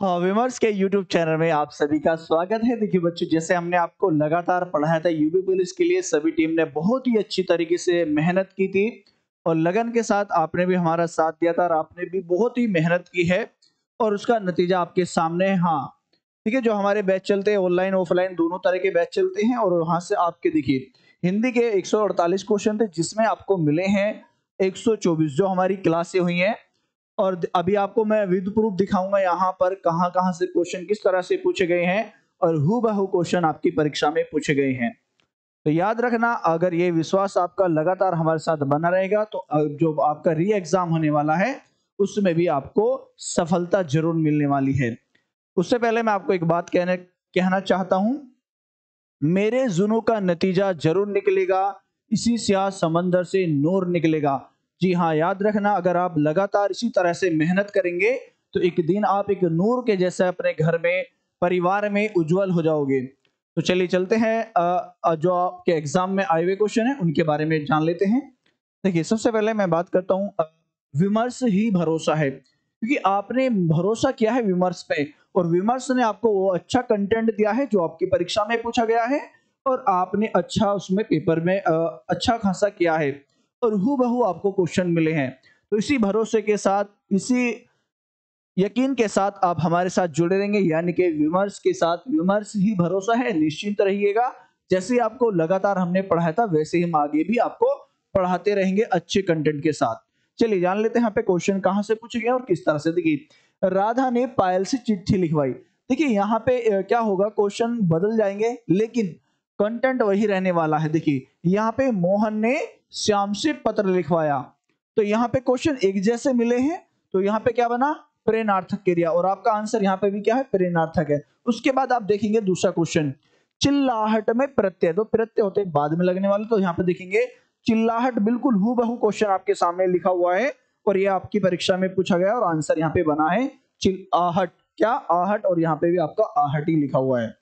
हाँ, विमर्श के यूट्यूब चैनल में आप सभी का स्वागत है। देखिए बच्चों जैसे हमने आपको लगातार पढ़ाया था यूपी पुलिस के लिए सभी टीम ने बहुत ही अच्छी तरीके से मेहनत की थी और लगन के साथ आपने भी हमारा साथ दिया था और आपने भी बहुत ही मेहनत की है और उसका नतीजा आपके सामने है। हाँ, ठीक है जो हमारे बैच चलते हैं ऑनलाइन ऑफलाइन दोनों तरह के बैच चलते हैं और वहाँ से आपके देखिए हिंदी के 148 क्वेश्चन थे जिसमें आपको मिले हैं 124 जो हमारी क्लासें हुई हैं और अभी आपको मैं विद प्रूफ दिखाऊँगा यहाँ पर कहाँ कहाँ से क्वेश्चन किस तरह से पूछे गए हैं और हु बहु क्वेश्चन आपकी परीक्षा में पूछे गए हैं। तो याद रखना, अगर ये विश्वास आपका लगातार हमारे साथ बना रहेगा तो जो आपका री एग्ज़ाम होने वाला है, उसमें भी आपको सफलता ज़रूर मिलने वाली है। उससे पहले मैं आपको एक बात कहने, कहना चाहता हूँ, मेरे जुनू का नतीजा ज़रूर निकलेगा, इसी स्याह समंदर से नूर निकलेगा। जी हाँ याद रखना, अगर आप लगातार इसी तरह से मेहनत करेंगे तो एक दिन आप एक नूर के जैसे अपने घर में, परिवार में उज्जवल हो जाओगे। तो चलिए चलते हैं जो आपके एग्ज़ाम में आए हुए क्वेश्चन है, उनके बारे में जान लेते हैं। देखिए, सबसे पहले मैं बात करता हूँ विमर्श ही भरोसा है। क्योंकि आपने भरोसा किया है विमर्श पे, और विमर्श ने आपको वो अच्छा कंटेंट दिया है, जो आपकी परीक्षा में पूछा गया है, और आपने अच्छा उसमें पेपर में अच्छा खासा किया है। और हु बहु आपको क्वेश्चन मिले हैं। तो इसी भरोसे के साथ, इसी यकीन के साथ आप हमारे साथ जुड़े रहेंगे, यानी कि विमर्श के साथ। विमर्श ही भरोसा है, निश्चिंत रहिएगा। जैसे आपको लगातार हमने पढ़ाया था, वैसे ही हम आगे भी आपको पढ़ाते रहेंगे अच्छे कंटेंट के साथ। चलिए, जान लेते हैं यहाँ पे क्वेश्चन कहाँ से पूछे गए और किस तरह से। देखिए, राधा ने पायल से चिट्ठी लिखवाई। देखिए, यहाँ पे क्या होगा क्वेश्चन बदल जाएँगे, लेकिन कंटेंट वही रहने वाला है। देखिए, यहाँ पे मोहन ने श्याम से पत्र लिखवाया। तो यहाँ पे क्वेश्चन एक जैसे मिले हैं तो यहाँ पे क्या बना? प्रेरणार्थक क्रिया और आपका आंसर यहाँ पे भी क्या है? प्रेरणार्थक है। उसके बाद आप देखेंगे दूसरा क्वेश्चन चिल्लाहट में प्रत्यय। तो प्रत्यय होते बाद में लगने वाले तो यहाँ पे देखेंगे। चिल्लाहट बिल्कुल हु बहु क्वेश्चन आपके सामने लिखा हुआ है, और ये आपकी परीक्षा में पूछा गया और आंसर यहाँ पे बना है। चिल्लाहट। क्या आहट? और यहाँ पे भी आपका आहट ही लिखा हुआ है।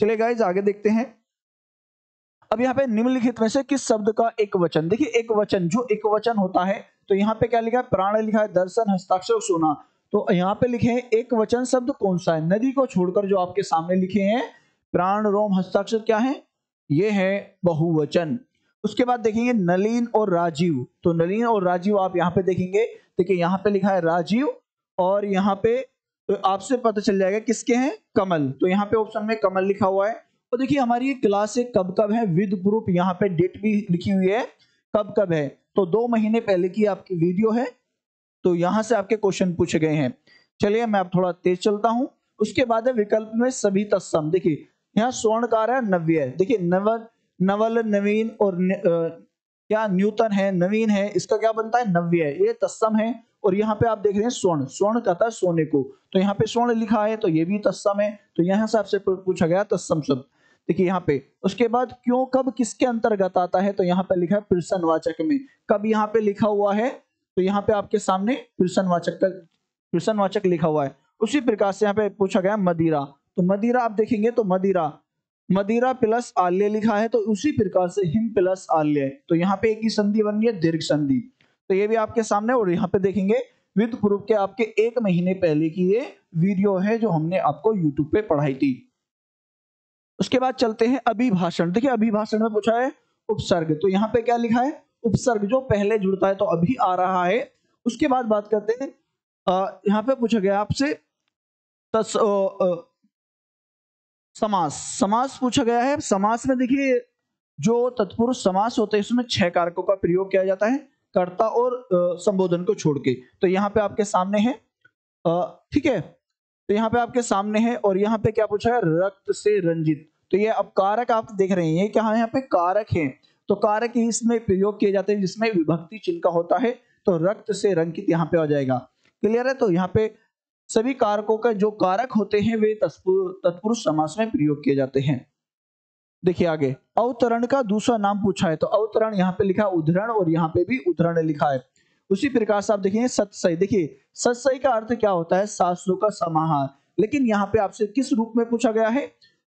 चलिए गाइज़ आगे देखते हैं। अब यहाँ पे निम्नलिखित में से किस शब्द का एक वचन? देखिए, एक वचन, जो एक वचन होता है तो यहाँ पे क्या लिखा है? प्राण लिखा है, दर्शन, हस्ताक्षर, सोना। तो यहाँ पे लिखे हैं, एक वचन शब्द कौन सा है? नदी को छोड़कर जो आपके सामने लिखे हैं, प्राण, रोम, हस्ताक्षर क्या है? ये है बहुवचन। उसके बाद देखेंगे, नलीन और राजीव। तो नलीन और राजीव आप यहाँ पे देखेंगे, देखिए यहाँ पे लिखा है राजीव और यहाँ पे तो आपसे पता चल जाएगा किसके हैं? कमल। तो यहाँ पे ऑप्शन में कमल लिखा हुआ है तो देखिए हमारी ये क्लास कब कब है? विद प्रूफ यहाँ पे डेट भी लिखी हुई है। कब कब है? तो दो महीने पहले की आपकी वीडियो है। तो यहाँ से आपके क्वेश्चन पूछे गए हैं। चलिए मैं आप थोड़ा तेज चलता हूँ। उसके बाद है विकल्प में सभी तत्सम। देखिए यहाँ स्वर्णकार है नव्य देखिए नवल नवल नवीन और न, आ, क्या न्यूतन है नवीन है इसका क्या बनता है? नव्य है। ये तत्सम है और यहाँ पे आप देख रहे हैं स्वर्ण। स्वर्ण कहता है सोने को। तो यहाँ पे स्वर्ण लिखा है तो ये भी तत्सम है। तो यहाँ से आपसे पूछा गया तत्सम शब्द। देखिए यहाँ पे, उसके बाद क्यों, कब किसके अंतर्गत आता है? तो यहाँ पे लिखा है प्रश्न वाचक में। कब यहाँ पे लिखा हुआ है? तो यहाँ पे आपके सामने प्रश्न वाचक का प्रश्न वाचक लिखा हुआ है। उसी प्रकार से यहाँ पे पूछा गया मदिरा। तो मदिरा आप देखेंगे तो मदिरा। मदिरा प्लस आल्य लिखा है तो उसी प्रकार से हिम प्लस आल्य। तो यहाँ पे एक ही संधि बन रही है, दीर्घ संधि। तो ये भी आपके सामने और यहाँ पे देखेंगे विद प्रूफ के आपके एक महीने पहले की ये वीडियो है जो हमने आपको यूट्यूब पे पढ़ाई थी। उसके बाद चलते हैं अभिभाषण। देखिए, अभिभाषण में पूछा है, उपसर्ग। तो यहाँ पे क्या लिखा है? उपसर्ग, जो पहले जुड़ता है तो अभी आ रहा है। उसके बाद बात करते हैं। यहाँ पे पूछा गया आपसे समास। समास पूछा गया है। समास में देखिए, जो तत्पुरुष समास होते हैं, इसमें छह कारकों का प्रयोग किया जाता है, कर्ता और संबोधन को छोड़ के। तो यहाँ पे आपके सामने है। ठीक है? तो यहाँ पे आपके सामने है और यहाँ पे क्या पूछा है? रक्त से रंजित। तो ये अब कारक आप देख रहे हैं क्या यहाँ पे कारक है। तो कारक इसमें प्रयोग किए जाते हैं, जिसमें विभक्ति चिन्ह का होता है तो रक्त से रंकित यहाँ पे आ जाएगा। क्लियर है? तो यहाँ पे सभी कारकों का जो कारक होते हैं, वे तत्पुरुष समास में प्रयोग किए जाते हैं। देखिए आगे, अवतरण का दूसरा नाम पूछा है तो अवतरण यहाँ पे लिखा उदाहरण और यहाँ पे भी उदाहरण लिखा है। उसी प्रकार से आप देखेंगे सत्सई। देखिए, सत्सई का अर्थ क्या होता है? शास्त्रों का समाहार। लेकिन यहाँ पे आपसे किस रूप में पूछा गया है?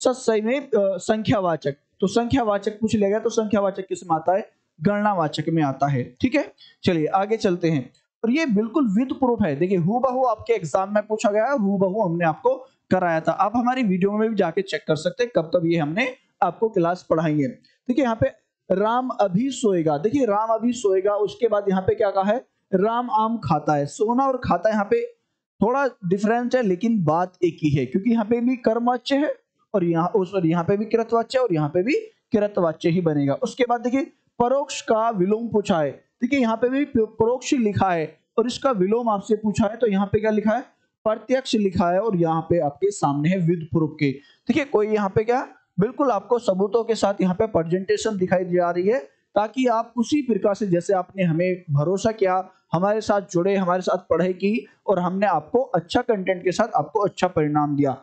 सत्सई में संख्यावाचक। तो संख्यावाचक पूछ लिया गया तो संख्यावाचक किसमें आता है? गणनावाचक में आता है। ठीक है? चलिए, आगे चलते हैं। और ये बिल्कुल विद प्रूफ है। देखिए हु बहु आपके एग्ज़ाम में पूछा गया है बहु हमने आपको कराया था। आप हमारी वीडियो में भी जाके चेक कर सकते हैं, कब कब ये हमने आपको क्लास पढ़ाई है। देखिए, यहाँ पे राम अभी सोएगा। देखिए, राम अभी सोएगा, उसके बाद यहाँ पे क्या कहा है? राम आम खाता है। सोना और खाता यहाँ पे थोड़ा डिफरेंस है, लेकिन बात एक ही है, क्योंकि यहाँ पे भी कर्मवाच्य है, और यहाँ उस यहाँ पे भी कृतवाच्य और यहाँ पे भी कृतवाच्य ही बनेगा। उसके बाद देखिए, परोक्ष का विलोम पूछा है। देखिए, यहाँ पे भी परोक्ष लिखा है, और इसका विलोम आपसे पूछा है तो यहाँ पे क्या लिखा है? प्रत्यक्ष लिखा है, और यहाँ पे आपके सामने है विद प्रूफ के। ठीक है कोई यहाँ पे क्या बिल्कुल आपको सबूतों के साथ यहाँ पे प्रेजेंटेशन दिखाई जा रही है, ताकि आप उसी प्रकार से जैसे आपने हमें भरोसा किया, हमारे साथ जुड़े, हमारे साथ पढ़ाई की, और हमने आपको अच्छा कंटेंट के साथ आपको अच्छा परिणाम दिया।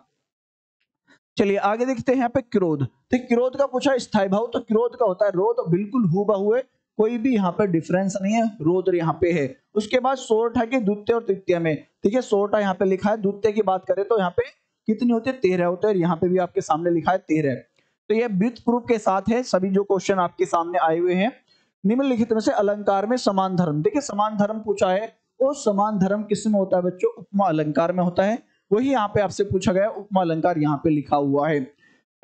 चलिए आगे देखते हैं यहाँ पे क्रोध। तो क्रोध का पूछा, स्थायी भाव तो क्रोध का होता है, रोध बिल्कुल हुआ हुए कोई भी यहाँ पे डिफरेंस नहीं है, रोध यहाँ पे है। उसके बाद सोरठा के द्वितीय और तृतीय में, ठीक है, सोरठा यहाँ पे लिखा है, द्वितीय की बात करें तो यहाँ पे कितनी होती है? तेरह होते हैं यहाँ पे भी आपके सामने लिखा है तेरह। तो ये विथ प्रूफ के साथ है, सभी जो क्वेश्चन आपके सामने आए हुए हैं, निम्नलिखित में से अलंकार में समान धर्म। देखिए, समान धर्म पूछा है, और समान धर्म किसमें होता है बच्चों? उपमा अलंकार में होता है। वही यहाँ पे आपसे पूछा गया, उपमा अलंकार यहाँ पे लिखा हुआ है।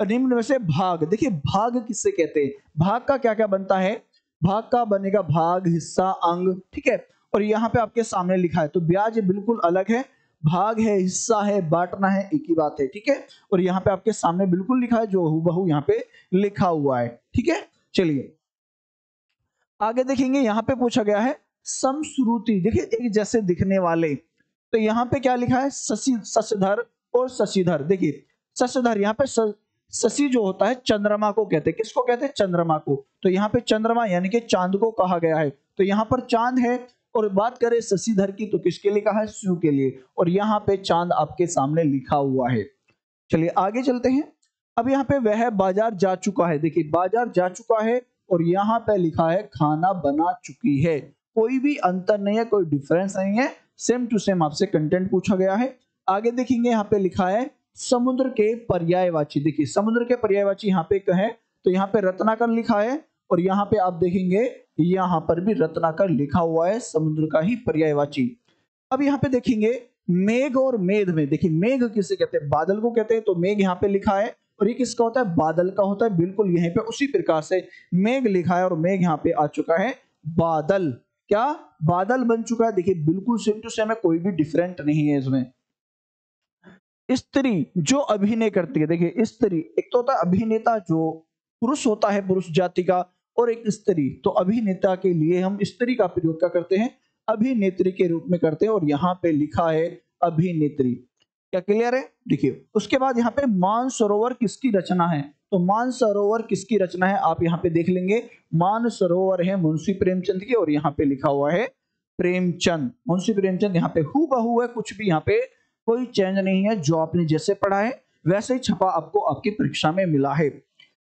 निम्न में से भाग। देखिए, भाग किससे कहते हैं? भाग का क्या क्या बनता है? भाग का बनेगा भाग, हिस्सा, अंग, ठीक है? और यहाँ पे आपके सामने लिखा है तो ब्याज बिल्कुल अलग है। भाग है, हिस्सा है, बांटना है, एक ही बात है, ठीक है? और यहाँ पे आपके सामने बिल्कुल लिखा है, जो बहु यहाँ पे लिखा हुआ है, ठीक है? चलिए। आगे देखेंगे, यहाँ पे पूछा गया है, समश्रुति, देखिए, एक जैसे दिखने वाले। तो यहाँ पे क्या लिखा है? शशि, शशधर और शशिधर, देखिए, शशधर, यहाँ पे शशि जो होता है, चंद्रमा को कहते हैं। किसको कहते हैं? चंद्रमा को। तो यहाँ पे चंद्रमा यानी कि चाँद को कहा गया है। तो यहाँ पर चाँद है और बात करें शशिधर की तो किसके लिए कहा है? शिव के लिए। और यहाँ पे चाँद आपके सामने लिखा हुआ है। चलिए आगे चलते हैं। अब यहाँ पे वह बाज़ार जा चुका है। देखिए, बाज़ार जा चुका है और यहाँ पे लिखा है, खाना बना चुकी है। कोई भी अंतर नहीं है, कोई डिफरेंस नहीं है। सेम टू सेम आपसे कंटेंट पूछा गया है। आगे देखेंगे, यहाँ पे लिखा है, समुद्र के पर्यायवाची। देखिए, समुद्र के पर्यायवाची यहाँ पे कहे तो यहाँ पे रत्नाकर लिखा है और यहाँ पे आप देखेंगे, यहाँ पर भी रत्नाकर लिखा हुआ है, समुद्र का ही पर्यायवाची। अब यहाँ पे देखेंगे, मेघ और मेघ में, देखिए मेघ किसे कहते हैं? बादल को कहते हैं तो मेघ यहाँ पे लिखा है, और ये किसका होता है? बादल का होता है, बिल्कुल यहीं पे उसी प्रकार से मेघ लिखा है, और मेघ यहाँ पे आ चुका है, बादल। क्या? बादल बन चुका है, देखिए बिल्कुल सेम टू सेम है, कोई भी डिफरेंट नहीं है इसमें। स्त्री जो अभिनय करती है, देखिए स्त्री, एक तो होता है अभिनेता जो पुरुष होता है पुरुष जाति का और एक स्त्री। तो अभिनेता के लिए हम स्त्री का प्रयोग क्या करते हैं? अभिनेत्री के रूप में करते हैं और यहाँ पे लिखा है अभिनेत्री। क्या क्लियर है? देखिए, उसके बाद यहाँ पे मान सरोवर किसकी रचना है? तो मान सरोवर किसकी रचना है? आप यहाँ पे देख लेंगे। मान सरोवर है मुंशी प्रेमचंद की और यहाँ पे लिखा हुआ है प्रेमचंद। मुंशी प्रेमचंद यहाँ पे हु है, कुछ भी यहाँ पे कोई चेंज नहीं है, जो आपने जैसे पढ़ा है, वैसे ही छपा आपको आपकी परीक्षा में मिला है।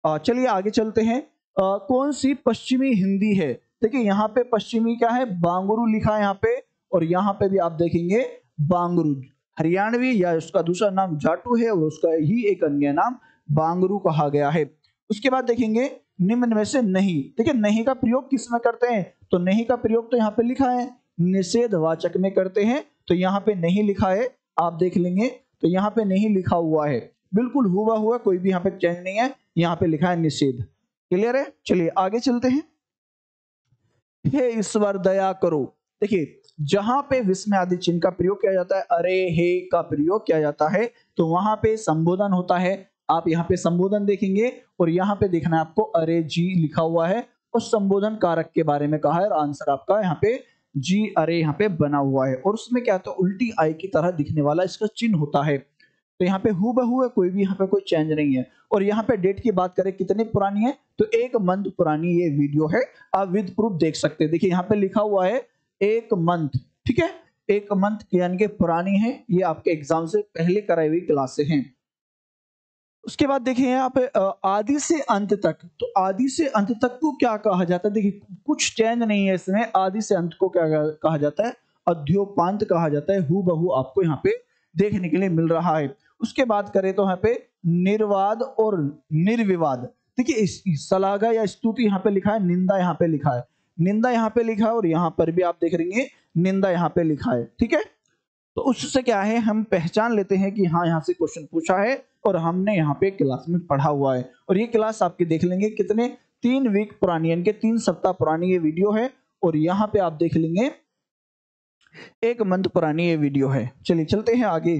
चलिए आगे चलते हैं। आ, कौन सी पश्चिमी हिंदी है? देखिए यहाँ पे पश्चिमी क्या है? बांगुरु लिखा है यहाँ पे और यहाँ पे भी आप देखेंगे बांगुरु। हरियाणवी या उसका दूसरा नाम जाटू है और उसका ही एक अन्य नाम बांगरू कहा गया है। उसके बाद देखेंगे निम्न में से नहीं। देखिए नहीं का प्रयोग किसमें करते हैं? तो नहीं का प्रयोग तो यहाँ पे लिखा है। निषेध वाचक में करते हैं तो यहाँ पे नहीं लिखा है। आप देख लेंगे तो यहाँ पे नहीं लिखा हुआ है। बिल्कुल हुआ हुआ कोई भी यहाँ पे चेंज नहीं है। यहाँ पे लिखा है निषेध। क्लियर है? चलिए, आगे चलते हैं। हे ईश्वर, दया करो। देखिए, जहाँ पे विस्मय आदि चिन्ह का प्रयोग किया जाता है, अरे हे का प्रयोग किया जाता है तो वहाँ पे संबोधन होता है। आप यहाँ पे संबोधन देखेंगे और यहाँ पे देखना है आपको, अरे जी लिखा हुआ है और संबोधन कारक के बारे में कहा है और आंसर आपका यहाँ पे जी, अरे यहाँ पे बना हुआ है। और उसमें क्या होता है उल्टी आई की तरह दिखने वाला इसका चिन्ह होता है। तो यहाँ पे हु बहु है, कोई भी यहाँ पे कोई चेंज नहीं है। और यहाँ पे डेट की बात करें, कितनी पुरानी है तो एक मंथ पुरानी ये वीडियो है, आप विद प्रूफ देख सकते हैं। देखिए, यहाँ पे लिखा हुआ है, एक मंथ ठीक है? एक मंथ यानी कि पुरानी है, ये आपके एग्ज़ाम से पहले कराई हुई क्लासे हैं। उसके बाद देखिए, यहाँ पे आदि से अंत तक तो आदि से अंत तक को क्या कहा जाता है? देखिए, कुछ चेंज नहीं है इसमें, आदि से अंत को क्या कहा जाता है? अध्योपांत कहा जाता है हु बहु आपको यहाँ पे देखने के लिए मिल रहा है। उसके बाद करें तो यहाँ पे निर्वाद और निर्विवाद। देखिए सलागा या स्तुति यहाँ पे लिखा है, निंदा यहाँ पे लिखा है। निंदा यहाँ पे लिखा है और यहाँ पर भी आप देख रहे निंदा यहाँ पे लिखा है, ठीक है? तो उससे क्या है, हम पहचान लेते हैं कि हाँ यहाँ से क्वेश्चन पूछा है और हमने यहाँ पे क्लास में पढ़ा हुआ है। और ये क्लास आपके देख लेंगे कितने? तीन वीक पुरानी, यानी तीन सप्ताह पुरानी ये वीडियो है और यहाँ पे आप देख लेंगे, एक मंथ पुरानी ये वीडियो है। चलिए, चलते हैं आगे।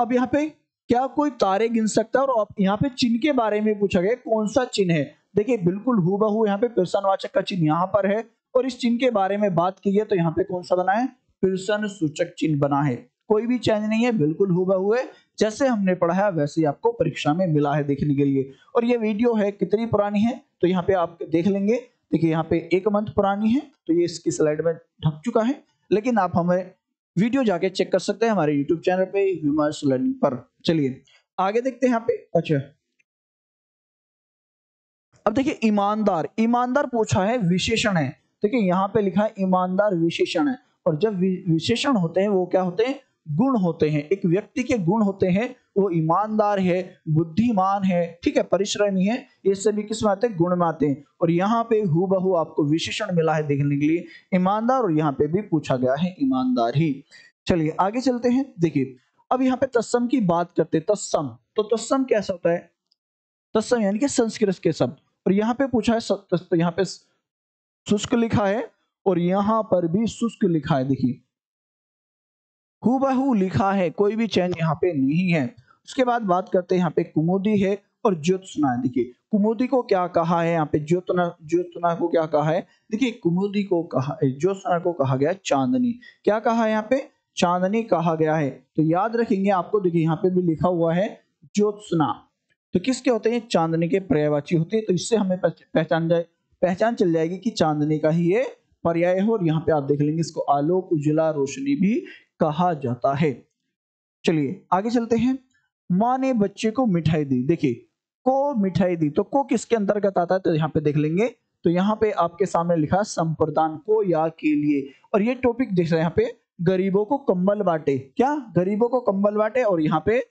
अब यहाँ पे क्या कोई तारे गिन सकता है? और यहाँ पे चिन्ह के बारे में पूछा गया, कौन सा चिन्ह है? देखिए, बिल्कुल हु बहु यहाँ पे प्रसन्नवाचक का चिन्ह यहाँ पर है। और इस चिन्ह के बारे में बात की है तो यहाँ पे कौन सा बना है? प्रसन्न सूचक चिन्ह बना है। कोई भी चेंज नहीं है, बिल्कुल हु बहु है। जैसे हमने पढ़ा है, वैसे ही आपको परीक्षा में मिला है देखने के लिए। और ये वीडियो है कितनी पुरानी है तो यहाँ पे आप देख लेंगे। देखिए, यहाँ पे एक मंथ पुरानी है तो ये इसकी स्लाइड में ढक चुका है। लेकिन आप हमें वीडियो जाके चेक कर सकते हैं हमारे यूट्यूब चैनल पे ह्यूमर्स लर्निंग पर। चलिए, आगे देखते हैं यहाँ पे। अच्छा। अब देखिए, ईमानदार। ईमानदार पूछा है, विशेषण है। देखिए, यहाँ पे लिखा है, ईमानदार विशेषण है। और जब विशेषण होते हैं, वो क्या होते हैं? गुण होते हैं, एक व्यक्ति के गुण होते हैं, वो ईमानदार है, बुद्धिमान है, ठीक है, परिश्रमी है, ये सभी किसमें आते हैं? गुण में आते हैं। और यहाँ पे हु आपको विशेषण मिला है देखने के लिए, ईमानदार और यहाँ पे भी पूछा गया है ईमानदार ही। चलिए, आगे चलते हैं, देखिए, अब यहाँ पे तत्सम की बात करते हैं, तत्सम। तो तत्सम कैसा होता है? तत्सम यानी कि संस्कृत के शब्द। और यहाँ पे पूछा है यहाँ पे शुष्क लिखा है, और यहाँ पर भी शुष्क लिखा है, देखिए। हु लिखा है, कोई भी चेंज यहाँ पे नहीं है। उसके बाद बात करते हैं यहाँ पे कुमोदी है और ज्योत्सना देखिए, कुमुदी को क्या कहा है? यहाँ पे ज्योतना ज्योतना को क्या कहा है? देखिए, कुमुदी को कहा ज्योत्सना को कहा गया चांदनी। क्या कहा है यहाँ पे? चांदनी कहा गया है। तो याद रखेंगे आपको, देखिए यहाँ पे भी लिखा हुआ है ज्योत्सना। तो किसके होते हैं? चांदनी के पर्यायवाची होते हैं। तो इससे हमें पहचान जाए, पहचान चल जाएगी कि चांदनी का ही ये पर्याय है। और यहाँ पे आप देख लेंगे, इसको आलोक, उजला, रोशनी भी कहा जाता है। चलिए, आगे चलते हैं। माँ ने बच्चे को मिठाई दी। देखिए, को मिठाई दी तो को किसके अंतर्गत आता है तो यहाँ पे देख लेंगे। तो यहाँ पे आपके सामने लिखा संप्रदान, को या के लिए। और ये टॉपिक देख रहे हैं यहाँ पे, गरीबों को कंबल बांटे। क्या? गरीबों को कंबल बांटे और यहाँ पे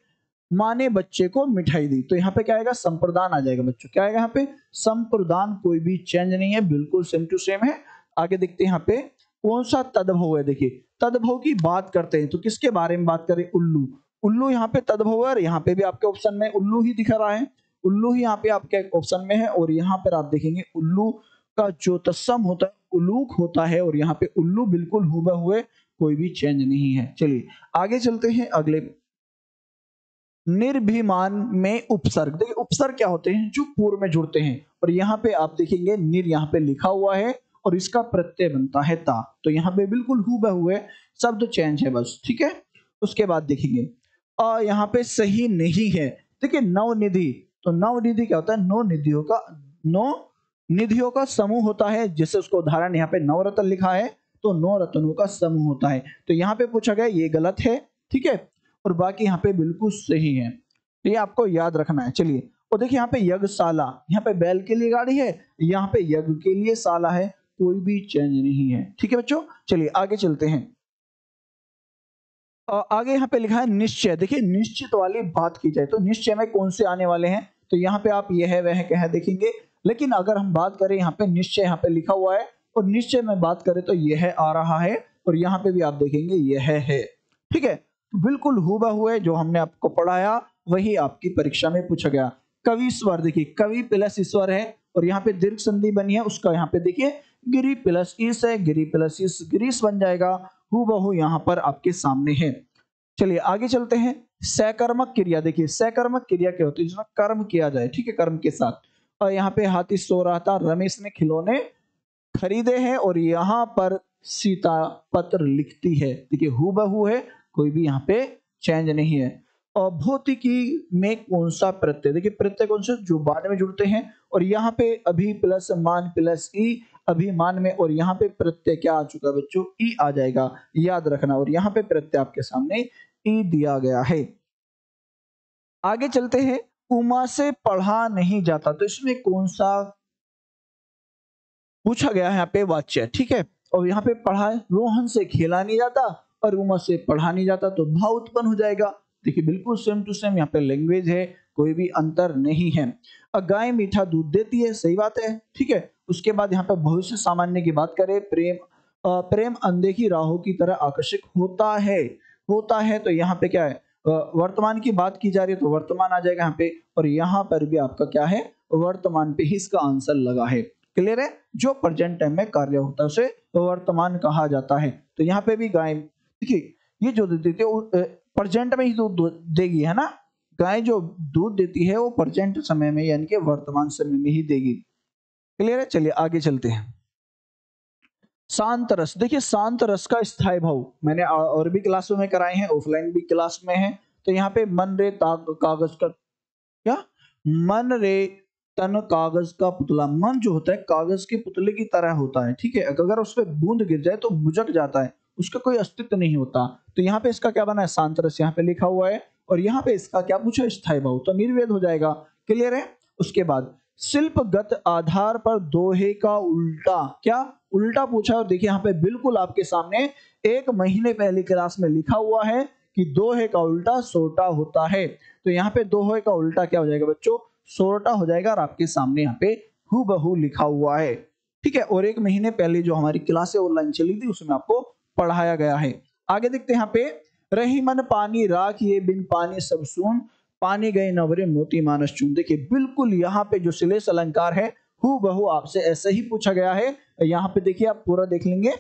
माँ ने बच्चे को मिठाई दी। तो यहाँ पे क्या आएगा? संप्रदान आ जाएगा बच्चों। क्या आएगा यहाँ पे? संप्रदान कोई भी चेंज नहीं है, बिल्कुल सेम टू सेम है। आगे देखते हैं यहाँ पे, कौन सा तदभव है? देखिए तदभव की बात करते हैं। तो किसके बारे में बात करें? उल्लू। उल्लू यहाँ पे तदभव है और यहाँ पे भी आपके ऑप्शन में उल्लू ही दिख रहा है। उल्लू ही यहाँ पे आपके ऑप्शन में है और यहाँ पर आप देखेंगे उल्लू का जो तस्म होता है उलूक होता है और यहाँ पे उल्लू बिल्कुल हुए हुए कोई भी चेंज नहीं है। चलिए, आगे चलते हैं अगले। निर्भिमान में उपसर्ग। देखिए, उपसर्ग क्या होते हैं? जो पूर्व में जुड़ते हैं। और यहाँ पे आप देखेंगे, निर यहाँ पे लिखा हुआ है। और इसका प्रत्यय बनता है ता। तो यहाँ पे बिल्कुल हु हुए शब्द चेंज है बस, ठीक है? उसके बाद देखेंगे। और यहाँ पे सही नहीं है। देखिए, नवनिधि तो नवनिधि क्या होता है? नौ निधियों का नौ निधियों का समूह होता है जिससे उसको उदाहरण यहाँ पे नवरत्न लिखा है तो नौ रत्नों का समूह होता है। तो यहाँ पे पूछा गया, ये गलत है, ठीक है? और बाकी यहाँ पे बिल्कुल सही है। ये आपको याद रखना है, चलिए। और देखिए, यहाँ पे यज्ञशाला, यहाँ पे बैल के लिए गाड़ी है, यहाँ पे यज्ञ के लिए साला है। कोई भी चेंज नहीं है। ठीक है बच्चों? चलिए, आगे चलते हैं। आगे यहाँ पे लिखा है निश्चय। देखिए, निश्चित वाली बात की जाए तो निश्चय में कौन से आने वाले हैं? तो यहाँ पे आप यह है, वह कह देखेंगे। लेकिन अगर हम बात करें, यहाँ पे निश्चय यहाँ पे लिखा हुआ है और निश्चय में बात करें तो यह आ रहा है और यहाँ पे भी आप देखेंगे, यह है ठीक है? तो बिल्कुल हुआ हुआ जो हमने आपको पढ़ाया, वही आपकी परीक्षा में पूछा गया। कवि स्वर, देखिए, कवि प्लस ईश्वर है और यहाँ पे दीर्घ संधि बनी है, उसका यहाँ पे देखिए गिरी प्लस इस है, गिरी प्लस इस गिरीस बन जाएगा हु बहु यहाँ पर आपके सामने है। चलिए आगे चलते हैं। सकर्मक क्रिया, देखिए सकर्मक क्रिया क्या होती है? जिसमें कर्म किया जाए, ठीक है, कर्म के साथ। और यहाँ पे हाथी सो रहा था, रमेश ने खिलौने खरीदे हैं और यहाँ पर सीता पत्र लिखती है। देखिए हु बहु है, कोई भी यहाँ पे चेंज नहीं है। और भौतिकी में कौन सा प्रत्यय? देखिए प्रत्यय कौन से? जो बाद में जुड़ते हैं। और यहाँ पे अभी प्लस मान प्लस ई अभिमान में और यहाँ पे प्रत्यय क्या आ चुका बच्चों? ई आ जाएगा, याद रखना। और यहाँ पे प्रत्यय आपके सामने ई दिया गया है। आगे चलते हैं, उमा से पढ़ा नहीं जाता। तो इसमें कौन सा पूछा गया है यहाँ पे वाच्य, ठीक है? और यहाँ पे पढ़ा रोहन से खेला नहीं जाता और उमा से पढ़ा नहीं जाता तो भाव उत्पन्न हो जाएगा। देखिए, बिल्कुल सेम टू सेम यहाँ पे लैंग्वेज है। कोई भी अंतर नहीं है। गाय मीठा दूध देती है, सही बात है, ठीक है। उसके बाद यहाँ पे भविष्य सामान्य की बात करें, प्रेम प्रेम अनदेखी राहों की तरह आकर्षक होता है होता है तो यहाँ पे क्या है? वर्तमान की बात की जा रही है तो वर्तमान आ जाएगा यहाँ पे, और यहाँ पर भी आपका क्या है? वर्तमान पे ही इसका आंसर लगा है। क्लियर है? जो प्रेजेंट टाइम में कार्य होता है, उसे वर्तमान कहा जाता है। तो यहाँ पे भी गाय, देखिए, ये जो देती है प्रेजेंट में ही दूध देगी, है ना? गाय जो दूध देती है, वो प्रेजेंट समय में यानी कि वर्तमान समय में ही देगी। क्लियर है? चलिए आगे चलते हैं। शांत रस। देखिए, शांत रस का स्थायी भाव। मैंने और भी क्लासों में कराए हैं ऑफलाइन भी क्लास में है। तो यहाँ पे मन रे कागज़ का क्या? मन रे तन कागज़ का पुतला। मन जो होता है, कागज़ के पुतले की तरह होता है, ठीक है? अगर उस पर बूंद गिर जाए तो मुझक जाता है। उसका कोई अस्तित्व नहीं होता। तो यहाँ पे इसका क्या बना है? शांत रस। यहाँ पे लिखा हुआ है और यहाँ पे इसका क्या पूछा? स्थायी भाव तो निर्वेद हो जाएगा। क्लियर है? उसके बाद, शिल्पगत आधार पर दोहे का उल्टा। क्या? उल्टा पूछा और देखिए यहाँ पे बिल्कुल आपके सामने एक महीने पहले क्लास में लिखा हुआ है कि दोहे का उल्टा सोटा होता है। तो यहाँ पे दोहे का उल्टा क्या हो जाएगा बच्चों? सोटा हो जाएगा और आपके सामने यहाँ पे हु बहु लिखा हुआ है। ठीक है? और एक महीने पहले जो हमारी क्लासे ऑनलाइन चली थी, उसमें आपको पढ़ाया गया है। आगे देखते हैं यहाँ पे। रही मन पानी, राख ये बिन पानी सब सुन। पानी गए नवरे मोती मानस चून। देखिए, बिल्कुल यहाँ पे जो सिलेस अलंकार है हु बहु आपसे ऐसे ही पूछा गया है। यहाँ पे देखिए, आप पूरा देख लेंगे।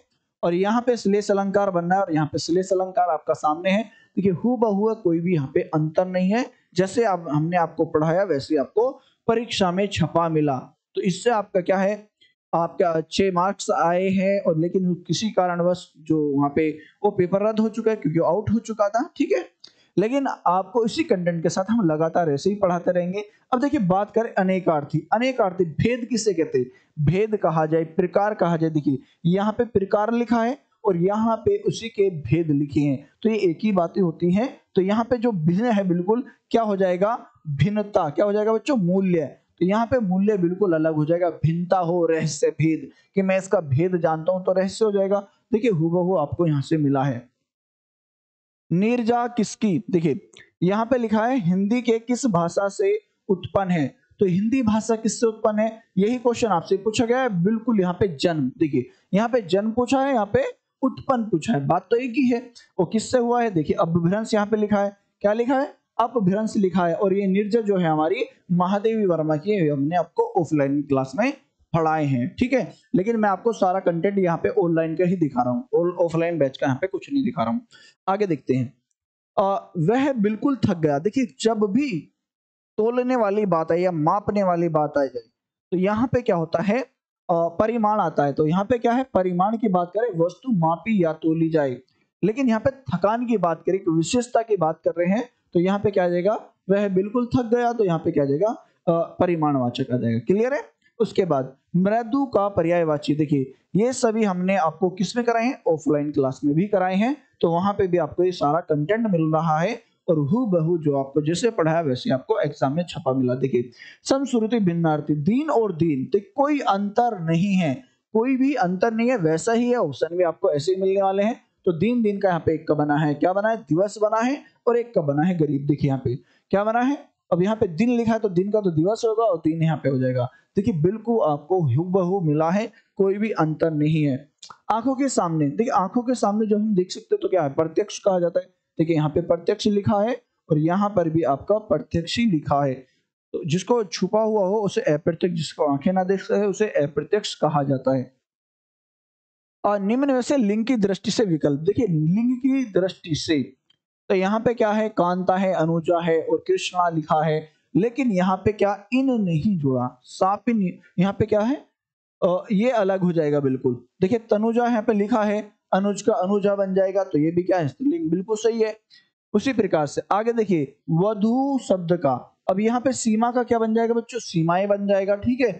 और यहाँ पे सिलेस अलंकार बनना है और यहाँ पे सिलेस अलंकार आपका सामने है। देखिए हु बहु कोई भी यहाँ पे अंतर नहीं है। जैसे आप हमने आपको पढ़ाया, वैसे आपको परीक्षा में छपा मिला। तो इससे आपका क्या है? आपका अच्छे मार्क्स आए हैं और लेकिन किसी कारणवश जो वहाँ पे वो पेपर रद्द हो चुका है क्योंकि आउट हो चुका था, ठीक है? लेकिन आपको इसी कंटेंट के साथ हम लगातार ऐसे ही पढ़ाते रहेंगे। अब देखिए, बात करें अनेकार्थी। अनेकार्थी, भेद किसे कहते हैं? भेद कहा जाए, प्रकार कहा जाए। देखिए, यहाँ पे प्रकार लिखा है और यहाँ पे उसी के भेद लिखे हैं। तो ये एक ही बातें होती हैं। तो यहाँ पे जो भिन्न है, बिल्कुल, क्या हो जाएगा? भिन्नता। क्या हो जाएगा बच्चों? मूल्य। तो यहाँ पे मूल्य बिल्कुल अलग हो जाएगा। भिन्नता हो, रहस्य, भेद। कि मैं इसका भेद जानता हूँ तो रहस्य हो जाएगा। देखिए, हुबहू आपको यहाँ से मिला है। नीरजा किसकी? देखिए, यहाँ पे लिखा है, हिंदी के किस भाषा से उत्पन्न है? तो हिंदी भाषा किससे उत्पन्न है? यही क्वेश्चन आपसे पूछा गया है। बिल्कुल यहाँ पे जन्म। देखिए, यहाँ पे जन्म पूछा है, यहाँ पे उत्पन्न पूछा है। बात तो एक ही है। वो किससे हुआ है? देखिए अपभ्रंश यहाँ पे लिखा है। क्या लिखा है? अपभ्रंश लिखा है और ये निर्जर जो है हमारी महादेवी वर्मा की हमने आपको ऑफलाइन क्लास में पढ़ाए हैं ठीक है? लेकिन मैं आपको सारा कंटेंट यहाँ पे ऑनलाइन का ही दिखा रहा हूँ ऑफलाइन बैच का यहाँ पे कुछ नहीं दिखा रहा हूँ। आगे देखते हैं। आ, वह बिल्कुल थक गया। देखिए जब भी तोलने वाली बात आई या मापने वाली बात आ जाए तो यहाँ पे क्या होता है? परिमाण आता है। तो यहाँ पे क्या है? परिमाण की बात करें वस्तु मापी या तोली जाए। लेकिन यहाँ पे थकान की बात करें विशेषता की बात कर रहे हैं तो यहाँ पे क्या आ जाएगा? वह बिल्कुल थक गया तो यहाँ पे क्या आ जाएगा? परिमाणवाचक आ जाएगा। क्लियर है? उसके बाद, मृदु का पर्यायवाची, देखिए, ये सभी हमने आपको किसमें कराए हैं? ऑफलाइन क्लास में भी कराए हैं। तो वहाँ पे भी आपको ये सारा कंटेंट मिल रहा है और हु बहु जो आपको जैसे पढ़ाया वैसे आपको एग्ज़ाम में छपा मिला। देखिए, समश्रुति भिन्नार्थी, दीन और दीन तो कोई अंतर नहीं है। कोई भी अंतर नहीं है, वैसा ही है ऑप्शन भी आपको ऐसे ही मिलने वाले हैं। तो दिन दिन का यहाँ पे एक का बना है। क्या बना है? दिवस बना है और एक का बना है गरीब। देखिए यहाँ पे क्या बना है? अब यहाँ पे दिन लिखा है तो दिन का तो दिवस होगा और दिन यहाँ पे हो जाएगा। देखिए, बिल्कुल आपको हुबहू मिला है, कोई भी अंतर नहीं है। आँखों के सामने, देखिए, आँखों के सामने जब हम देख सकते हैं तो क्या है? प्रत्यक्ष कहा जाता है। देखिए, यहाँ पे प्रत्यक्ष लिखा है और यहाँ पर भी आपका प्रत्यक्ष ही लिखा है। तो जिसको छुपा हुआ हो, उसे अप्रत्यक्ष, जिसको आँखें ना देख सके, उसे अप्रत्यक्ष कहा जाता है। और निम्न में से लिंग की दृष्टि से विकल्प। देखिए लिंग की दृष्टि से तो यहाँ पे क्या है? कांता है अनुजा है और कृष्णा लिखा है। लेकिन यहाँ पे क्या? इन नहीं जुड़ा। सापिन यहाँ पे क्या है? आ, ये अलग हो जाएगा बिल्कुल। देखिए तनुजा यहाँ पे लिखा है। अनुज का अनुजा बन जाएगा तो ये भी क्या है? स्त्रीलिंग बिल्कुल सही है। उसी प्रकार से आगे देखिए वधु शब्द का। अब यहाँ पे सीमा का क्या बन जाएगा बच्चों? सीमाएँ बन जाएगा ठीक है?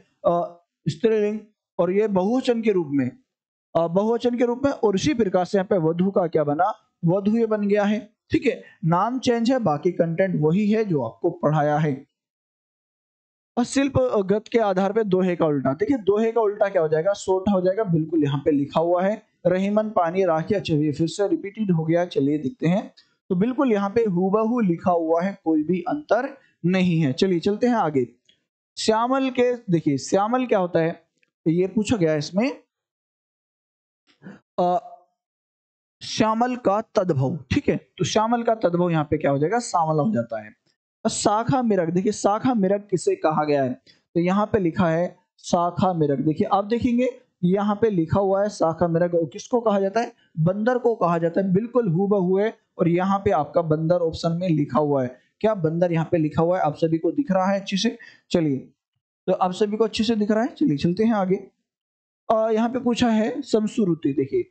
स्त्रीलिंग और ये बहुवचन के रूप में। बहुवचन के रूप में, और इसी प्रकार से यहाँ पे वधु का क्या बना? वधु ये बन गया है। ठीक है? नाम चेंज है, बाकी कंटेंट वही है जो आपको पढ़ाया है। और शिल्प गत के आधार पे दोहे का उल्टा। देखिए, दोहे का उल्टा क्या हो जाएगा? सोटा हो जाएगा, बिल्कुल यहाँ पे लिखा हुआ है। रहीमन पानी राखिया चलिए, फिर से रिपीटेड हो गया, चलिए देखते हैं। तो बिल्कुल यहाँ पे हुबहू लिखा हुआ है, कोई भी अंतर नहीं है। चलिए चलते हैं आगे। श्यामल के, देखिए, श्यामल क्या होता है? ये पूछा गया इसमें श्यामल का तदभव, ठीक है? तो श्यामल का तदभव यहाँ पे क्या हो जाएगा? सामल हो जाता है। शाखा मिरक देखिए शाखा मिरक किसे कहा गया है? तो यहाँ पे लिखा है शाखा मिरक देखिए, आप देखेंगे, यहाँ पे लिखा हुआ है शाखा मिरक किसको कहा जाता है? बंदर को कहा जाता है। बिल्कुल हु हुए और यहाँ पे आपका बंदर ऑप्शन में लिखा हुआ है। क्या बंदर यहाँ पे लिखा हुआ है? आप सभी को दिख रहा है अच्छे से। चलिए। तो आप सभी को अच्छे से दिख रहा है? चलिए, चलते हैं आगे। यहाँ पे पूछा है समसुरुति देखिए।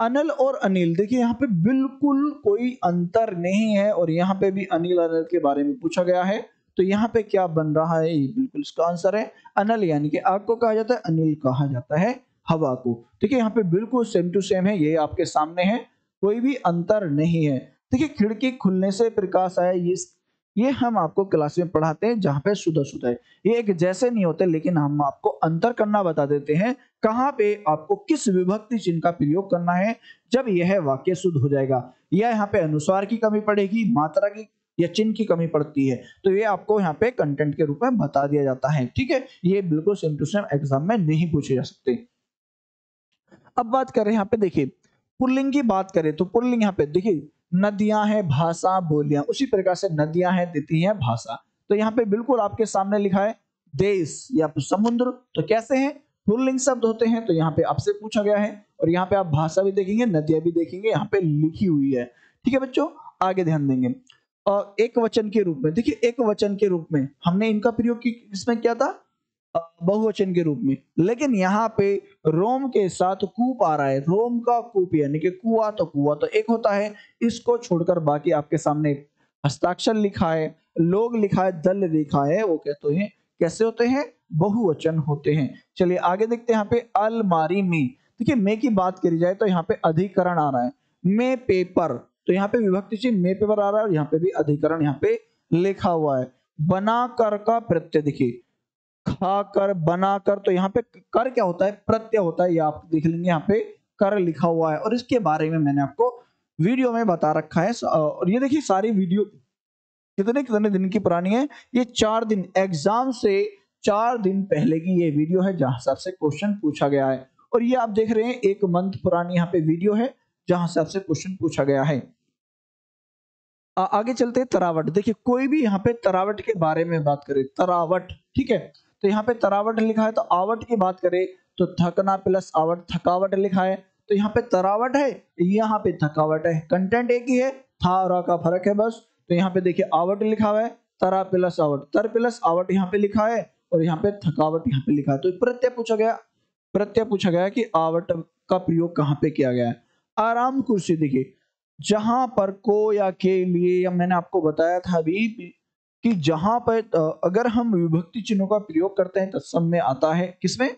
अनिल और अनिल, देखिए यहाँ पे बिल्कुल कोई अंतर नहीं है और यहाँ पे भी अनिल अनिल के बारे में पूछा गया है। तो यहाँ पे क्या बन रहा है? ये बिल्कुल इसका आंसर है अनल, यानी कि आग को कहा जाता है, अनिल कहा जाता है, हवा को। देखिए यहाँ पे बिल्कुल सेम टू सेम है, ये आपके सामने है, कोई भी अंतर नहीं है। देखिए खिड़की खुलने से प्रकाश आया, ये ये हम आपको क्लास में पढ़ाते हैं, जहाँ पे शुद्ध शुद्ध है। ये एक जैसे नहीं होते, लेकिन हम आपको अंतर करना बता देते हैं, कहाँ पे आपको किस विभक्ति चिन्ह का प्रयोग करना है, जब यह वाक्य शुद्ध हो जाएगा। या यहाँ पे अनुस्वार की कमी पड़ेगी, मात्रा की या चिन्ह की कमी पड़ती है। तो ये आपको यहाँ पे कंटेंट के रूप में बता दिया जाता है, ठीक है? ये बिल्कुल सेम टू सेम एग्ज़ाम में नहीं पूछे जा सकते। अब बात करें यहाँ पे, देखिए, पुल्लिंग की बात करें तो पुल्लिंग यहाँ पे, देखिए नदियाँ हैं, भाषा बोलियाँ, उसी प्रकार से नदियाँ हैं, देती है भाषा। तो यहाँ पे बिल्कुल आपके सामने लिखा है, देश या समुद्र तो कैसे हैं? पुल्लिंग शब्द होते हैं तो यहाँ पे आपसे पूछा गया है, और यहाँ पे आप भाषा भी देखेंगे, नदियाँ भी देखेंगे, यहाँ पे लिखी हुई है। ठीक है बच्चों, आगे ध्यान देंगे। और एक वचन के रूप में, देखिए, एक वचन के रूप में हमने इनका प्रयोग इसमें क्या था? बहुवचन के रूप में। लेकिन यहाँ पे रोम के साथ कूप आ रहा है। रोम का कूप, यानी कि कुआ तो कुआ तो एक होता है। इसको छोड़कर बाकी आपके सामने हस्ताक्षर लिखा है, लोग लिखा है, दल लिखा है, वो कहते हैं, कैसे होते हैं? बहुवचन होते हैं। चलिए आगे देखते हैं यहाँ पे अलमारी में। देखिए, मे की बात करी जाए तो यहाँ पे अधिकरण आ रहा है। मे पेपर तो यहाँ पे विभक्ति चिन्ह मे पेपर आ रहा है और यहाँ पे भी अधिकरण यहाँ पे लिखा हुआ है। बना कर का प्रत्यय, देखिए खा कर बना कर तो यहाँ पे कर क्या होता है? प्रत्यय होता है, ये आप देख लेंगे यहाँ पे कर लिखा हुआ है। और इसके बारे में मैंने आपको वीडियो में बता रखा है। और ये देखिए सारी वीडियो कितने कितने दिन की पुरानी है? ये चार दिन, एग्ज़ाम से चार दिन पहले की ये वीडियो है, जहाँ से आपसे क्वेश्चन पूछा गया है। और ये आप देख रहे हैं, एक मंथ पुरानी यहाँ पे वीडियो है, जहाँ से आपसे क्वेश्चन पूछा गया है। आगे चलते तरावट। देखिए, कोई भी यहाँ पे तरावट के बारे में बात करे, तरावट, ठीक है? तो यहाँ पे तरावट लिखा है तो आवट की बात करें तो थकना प्लस आवट, थकावट लिखा है। तो यहाँ पे तरावट है, यहाँ पे थकावट है। कंटेंट एक ही है, था और का फ़र्क है बस। तो यहाँ पे देखिए आवट लिखा हुआ है, तरा प्लस आवट। तर प्लस आवट यहाँ पे लिखा है और यहाँ पे थकावट यहाँ पे लिखा है। तो प्रत्यय पूछा गया, प्रत्यय पूछा गया कि आवट का प्रयोग कहाँ पे किया गया है। आराम कुर्सी देखिए, जहाँ पर को या के लिए, या मैंने आपको बताया था अभी कि जहाँ पर अगर हम विभक्ति चिन्हों का प्रयोग करते हैं, तत्सम में आता है, किसमें?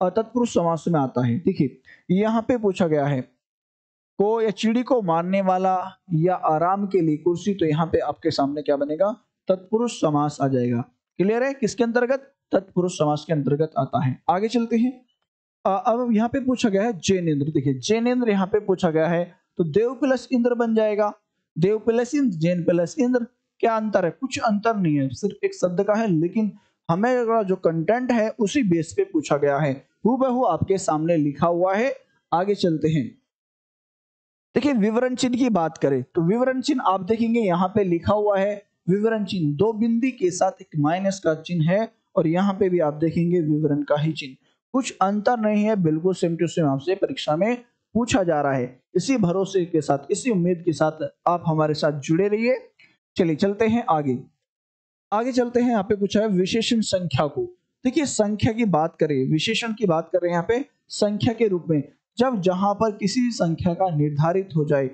तत्पुरुष समास में आता है। देखिए, यहाँ पे पूछा गया है, को या चिड़ी को मारने वाला या आराम के लिए कुर्सी तो यहाँ पे आपके सामने क्या बनेगा? तत्पुरुष समास आ जाएगा। क्लियर है? किसके अंतर्गत? तत्पुरुष समास के अंतर्गत आता है। आगे चलते हैं। अब यहाँ पे पूछा गया है जैनेन्द्र। देखिए, जैनेन्द्र यहाँ पे पूछा गया है तो देव प्लस इंद्र बन जाएगा। देव प्लस इंद्र, जैन प्लस इंद्र क्या अंतर है? कुछ अंतर नहीं है, सिर्फ़ एक शब्द का है, लेकिन हमें जो कंटेंट है, उसी बेस पे पूछा गया है। हु आपके सामने लिखा हुआ है, आगे चलते हैं। देखिए, विवरण चिन्ह की बात करें तो विवरण चिन्ह आप देखेंगे, यहाँ पे लिखा हुआ है, विवरण चिन्ह, दो बिंदी के साथ एक माइनस का चिन्ह है, और यहाँ पे भी आप देखेंगे विवरण का ही चिन्ह। कुछ अंतर नहीं है, बिल्कुल सेम टू सेम आपसे परीक्षा में पूछा जा रहा है। इसी भरोसे के साथ, इसी उम्मीद के साथ आप हमारे साथ जुड़े रहिए। चलिए चलते हैं आगे। आगे चलते हैं, यहाँ पे पूछा है विशेषण संख्या को। देखिए, संख्या की बात करें, विशेषण की बात करें यहाँ पे, संख्या के रूप में। जब जहाँ पर किसी संख्या का निर्धारित हो जाए,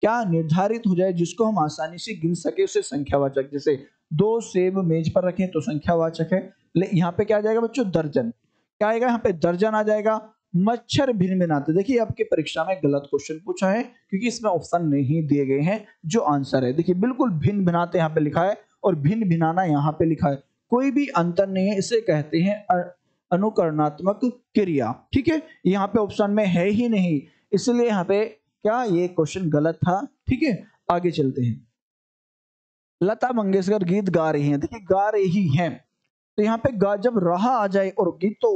क्या निर्धारित हो जाए जिसको हम आसानी से गिन सके, उसे संख्यावाचक। जैसे, दो सेब मेज पर रखें तो संख्यावाचक है। यहाँ पे क्या आ जाएगा बच्चों? दर्जन। क्या आएगा? यहाँ पे दर्जन आ जाएगा। मच्छर भिन्न भिन्नाते देखिए, आपके परीक्षा में गलत क्वेश्चन पूछा है, क्योंकि इसमें ऑप्शन नहीं दिए गए हैं जो आंसर है। देखिए, बिल्कुल भिन्न भिन्नाते यहाँ पे लिखा है और भिन्न भिनाना यहाँ पे लिखा है। कोई भी अंतर नहीं है, इसे कहते हैं अनुकरणात्मक क्रिया। ठीक है? यहाँ पे ऑप्शन में है ही नहीं। इसलिए यहाँ पे क्या ये क्वेश्चन गलत था? ठीक है? आगे चलते हैं। लता मंगेशकर गीत गा रही हैं। देखिए, गा रही हैं। तो यहाँ पे गा जब रहा आ जाए और गीत तो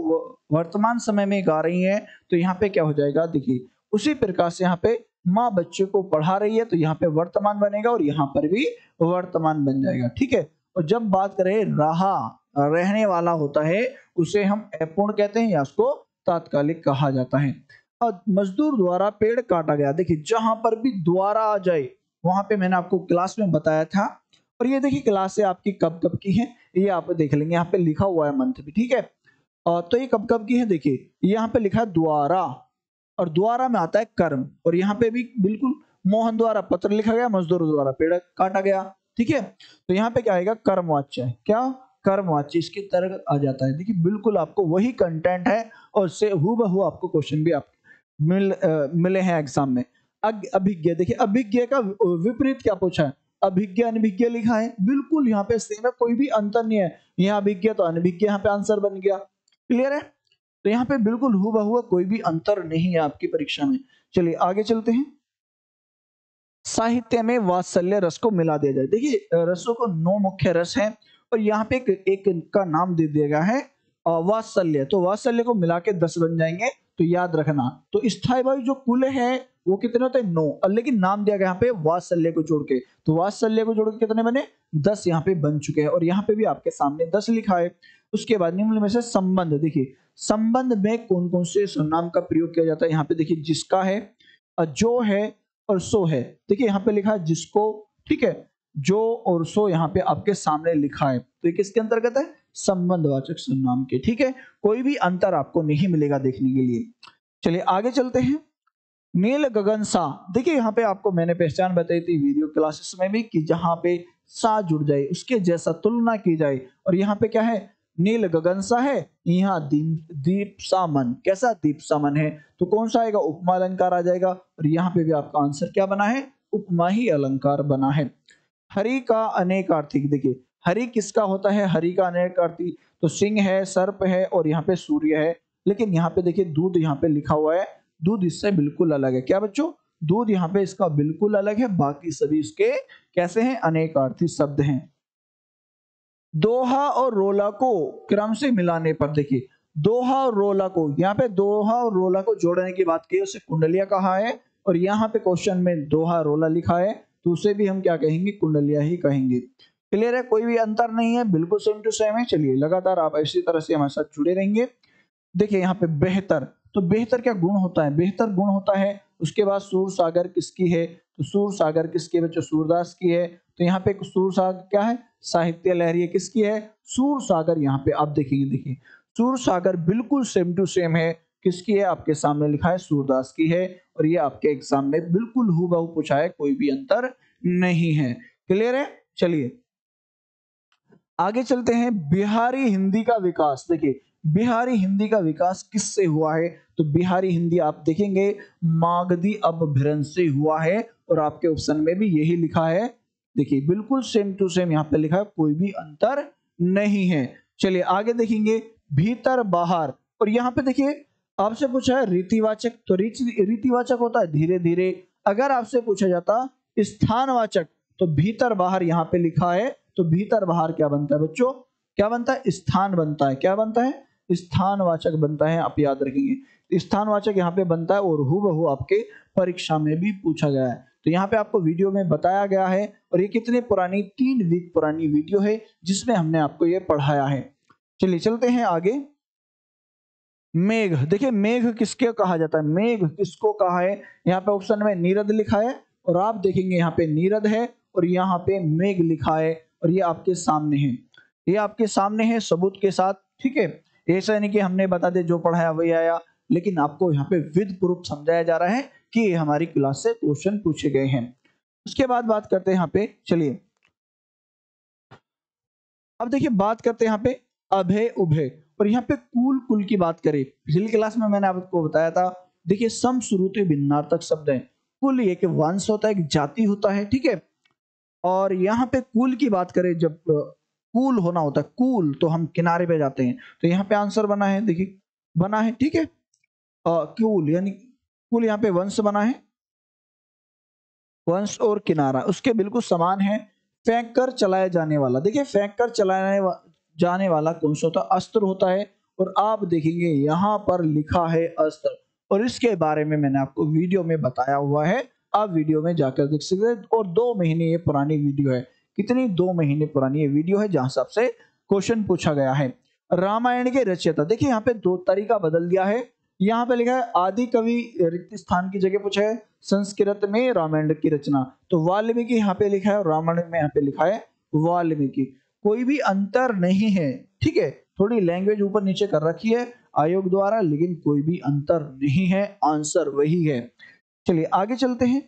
वर्तमान समय में गा रही है तो यहाँ पे क्या हो जाएगा? देखिए, उसी प्रकार से यहाँ पे माँ बच्चे को पढ़ा रही है तो यहाँ पे वर्तमान बनेगा और यहाँ पर भी वर्तमान बन जाएगा। ठीक है? और जब बात करें रहा, रहने वाला होता है, उसे हम अपूर्ण कहते हैं या उसको तात्कालिक कहा जाता है। और मजदूर द्वारा पेड़ काटा गया। देखिए, जहाँ पर भी द्वारा आ जाए, वहाँ पे मैंने आपको क्लास में बताया था। और ये देखिए, क्लास से आपकी कब कब की है? ये आप देख लेंगे यहाँ पे लिखा हुआ है मंथ भी ठीक है? तो ये कब कब की है? देखिए यहाँ पे लिखा है द्वारा और द्वारा में आता है कर्म और यहाँ पे भी बिल्कुल मोहन द्वारा पत्र लिखा गया मजदूर द्वारा पेड़ काटा गया ठीक है? तो यहाँ पे क्या आएगा? कर्मवाच्य क्या? कर्मवाच्य इसके अंतर्गत आ जाता है। देखिए बिल्कुल आपको वही कंटेंट है और से हु आपको क्वेश्चन भी आप मिल आ, मिले हैं एग्ज़ाम में। अभिज्ञ देखिए अभिज्ञ का विपरीत क्या पूछा है? अभिज्ञ अनभिज्ञ लिखा है बिल्कुल यहाँ पे सेम है कोई भी अंतर नहीं है। यहाँ अभिज्ञ तो अनभिज्ञ यहाँ पे आंसर बन गया। क्लियर है? तो यहाँ पे बिल्कुल हुआ हुआ कोई भी अंतर नहीं है आपकी परीक्षा में। चलिए आगे चलते हैं। साहित्य में वात्सल्य रस को मिला दिया जाए। देखिए रसों को नौ मुख्य रस है और यहाँ पे एक, एक का नाम दे दिया गया है वात्सल्य। तो वात्सल्य को मिला के दस बन जाएँगे। तो याद रखना। तो स्थायी वायु जो कुल है, वो कितने होते हैं? नौ। लेकिन नाम दिया गया यहाँ पे वात्सल्य को जोड़ के। तो वात्सल्य को जोड़ के कितने बने? दस यहाँ पे बन चुके हैं। और यहाँ पे भी आपके सामने दस लिखा है। उसके बाद निम्न में से संबंध। देखिए, संबंध में कौन कौन से सर्वनाम का प्रयोग किया जाता है? यहाँ पे देखिए, जिसका है जो है, और सो है। देखिए, यहाँ पे लिखा है जिसको, ठीक है, जो और सो यहाँ पे आपके सामने लिखा है। तो ये किसके अंतर्गत है? संबंधवाचक सर्वनाम के, ठीक है? कोई भी अंतर आपको नहीं मिलेगा देखने के लिए। चलिए आगे चलते हैं। नील गगन सा। देखिए यहाँ पे आपको मैंने पहचान बताई थी वीडियो क्लासेस में भी कि जहाँ पे सा जुड़ जाए, उसके जैसा तुलना की जाए। और यहाँ पे क्या है? नील गगन सा है, यहाँ दीप सामन कैसा दीप सामन है? तो कौन सा आएगा? उपमा अलंकार आ जाएगा। और यहाँ पे भी आपका आंसर क्या बना है? उपमा ही अलंकार बना है। हरि का अनेक आर्थिक, देखिए हरि किसका होता है? हरि का अनेक आर्थिक तो सिंह है, सर्प है और यहाँ पे सूर्य है। लेकिन यहाँ पे देखिए दूध यहाँ पे लिखा हुआ है। दूध इससे बिल्कुल अलग है। क्या बच्चों? दूध यहाँ पे इसका बिल्कुल अलग है। बाकी सभी इसके कैसे हैं? आर्थिक शब्द हैं। दोहा और रोला को क्रम से मिलाने पर देखिए। दोहा और रोला को, यहाँ पे दोहा और रोला को जोड़ने की बात की उसे कुंडलिया कहा है और यहाँ पे क्वेश्चन में दोहा रोला लिखा है। तो उसे भी हम क्या कहेंगे? कुंडलिया ही कहेंगे। क्लियर है? कोई भी अंतर नहीं है, बिल्कुल सेम टू सेम है। चलिए, लगातार आप इसी तरह से हमारे साथ जुड़े रहेंगे। देखिए, यहाँ पे बेहतर। तो बेहतर क्या गुण होता है? बेहतर गुण होता है, उसके बाद सूर सागर किसकी है? तो सूर सागर किसकी बच्चों? सूरदास की है। तो यहाँ पे सूर सागर क्या है? साहित्य लहरी किसकी है? सूर सागर यहाँ पे आप देखेंगे, देखिए। सूर सागर बिल्कुल सेम टू सेम है। किसकी है? आपके सामने लिखा है, सूरदास की है। और ये आपके एग्ज़ाम में बिल्कुल हु पूछा है, कोई भी अंतर नहीं है। क्लियर है? चलिए आगे चलते हैं, बिहारी हिंदी का विकास। देखिए, बिहारी हिंदी का विकास किससे हुआ है? तो बिहारी हिंदी आप देखेंगे, मागधी अपभ्रंश से हुआ है और आपके ऑप्शन में भी यही लिखा है। देखिए, बिल्कुल सेम टू सेम यहाँ पे लिखा है, कोई भी अंतर नहीं है। चलिए, आगे देखेंगे, भीतर बाहर। और यहाँ पे देखिए, आपसे पूछा है, रीतिवाचक तो रीतिवाचक होता है धीरे धीरे अगर आपसे पूछा जाता, स्थानवाचक तो भीतर बाहर यहाँ पे लिखा है तो भीतर बाहर क्या बनता है बच्चों? क्या बनता है? स्थान बनता है। क्या बनता है? स्थानवाचक बनता है। आप याद रखेंगे। स्थानवाचक यहाँ पे बनता है और हु आपके परीक्षा में भी पूछा गया है। तो यहाँ पे आपको वीडियो में बताया गया है और ये कितने पुरानी, तीन वीक पुरानी वीडियो है जिसमें हमने आपको ये पढ़ाया है। चलिए चलते हैं आगे। मेघ। देखिए, मेघ किसके कहा जाता है? मेघ किसको कहा है? यहाँ पे ऑप्शन में नीरद लिखा है और आप देखेंगे यहाँ पे नीरद है और यहाँ पे मेघ लिखा है। और ये आपके सामने है। ये आपके सामने है सबूत के साथ, ठीक है? ऐसा नहीं कि हमने बता दे जो पढ़ाया वही आया। लेकिन आपको यहाँ पे विद प्रूफ समझाया जा रहा है कि हमारी क्लास से क्वेश्चन पूछे गए हैं। उसके बाद बात करते हैं यहाँ पे, चलिए। अब देखिए, बात करते हैं यहाँ पे अभय उभय। और यहाँ पे कुल कुल की बात करें, पिछली क्लास में मैंने आपको बताया था, देखिए सम श्रुति भिन्नार्थक शब्द है। कुल एक वंश होता है, एक जाति होता है, ठीक है? और यहाँ पे कुल की बात करें, जब कूल होना होता है, कूल तो हम किनारे पे जाते हैं। तो यहाँ पे आंसर बना है, देखिए, बना है, ठीक है? कूल, यानी कुल यहाँ पे वंश बना है। वंश और किनारा, उसके बिल्कुल समान है। फेंक कर चलाया जाने वाला, देखिए फेंक कर चलाने जाने वाला कौन सा होता अस्त्र होता है। और आप देखेंगे, यहाँ पर लिखा है अस्त्र। और इसके बारे में मैंने आपको वीडियो में बताया हुआ है। आप वीडियो में जाकर देख सकते हैं। और दो महीने ये पुरानी वीडियो है। कितनी दो महीने पुरानी ये वीडियो है जहाँ से आपसे क्वेश्चन पूछा गया है। रामायण के रचयिता, देखिए यहाँ पे दो तरीका बदल दिया है। यहाँ पे लिखा है, आदि कवि रिक्त स्थान की जगह पूछा है, संस्कृत में रामायण की रचना। तो वाल्मीकि यहाँ पे लिखा है और रामायण में यहाँ पे लिखा है वाल्मीकि। कोई भी अंतर नहीं है, ठीक है? थोड़ी लैंग्वेज ऊपर नीचे कर रखी है आयोग द्वारा, लेकिन कोई भी अंतर नहीं है। आंसर वही है। चलिए आगे चलते हैं।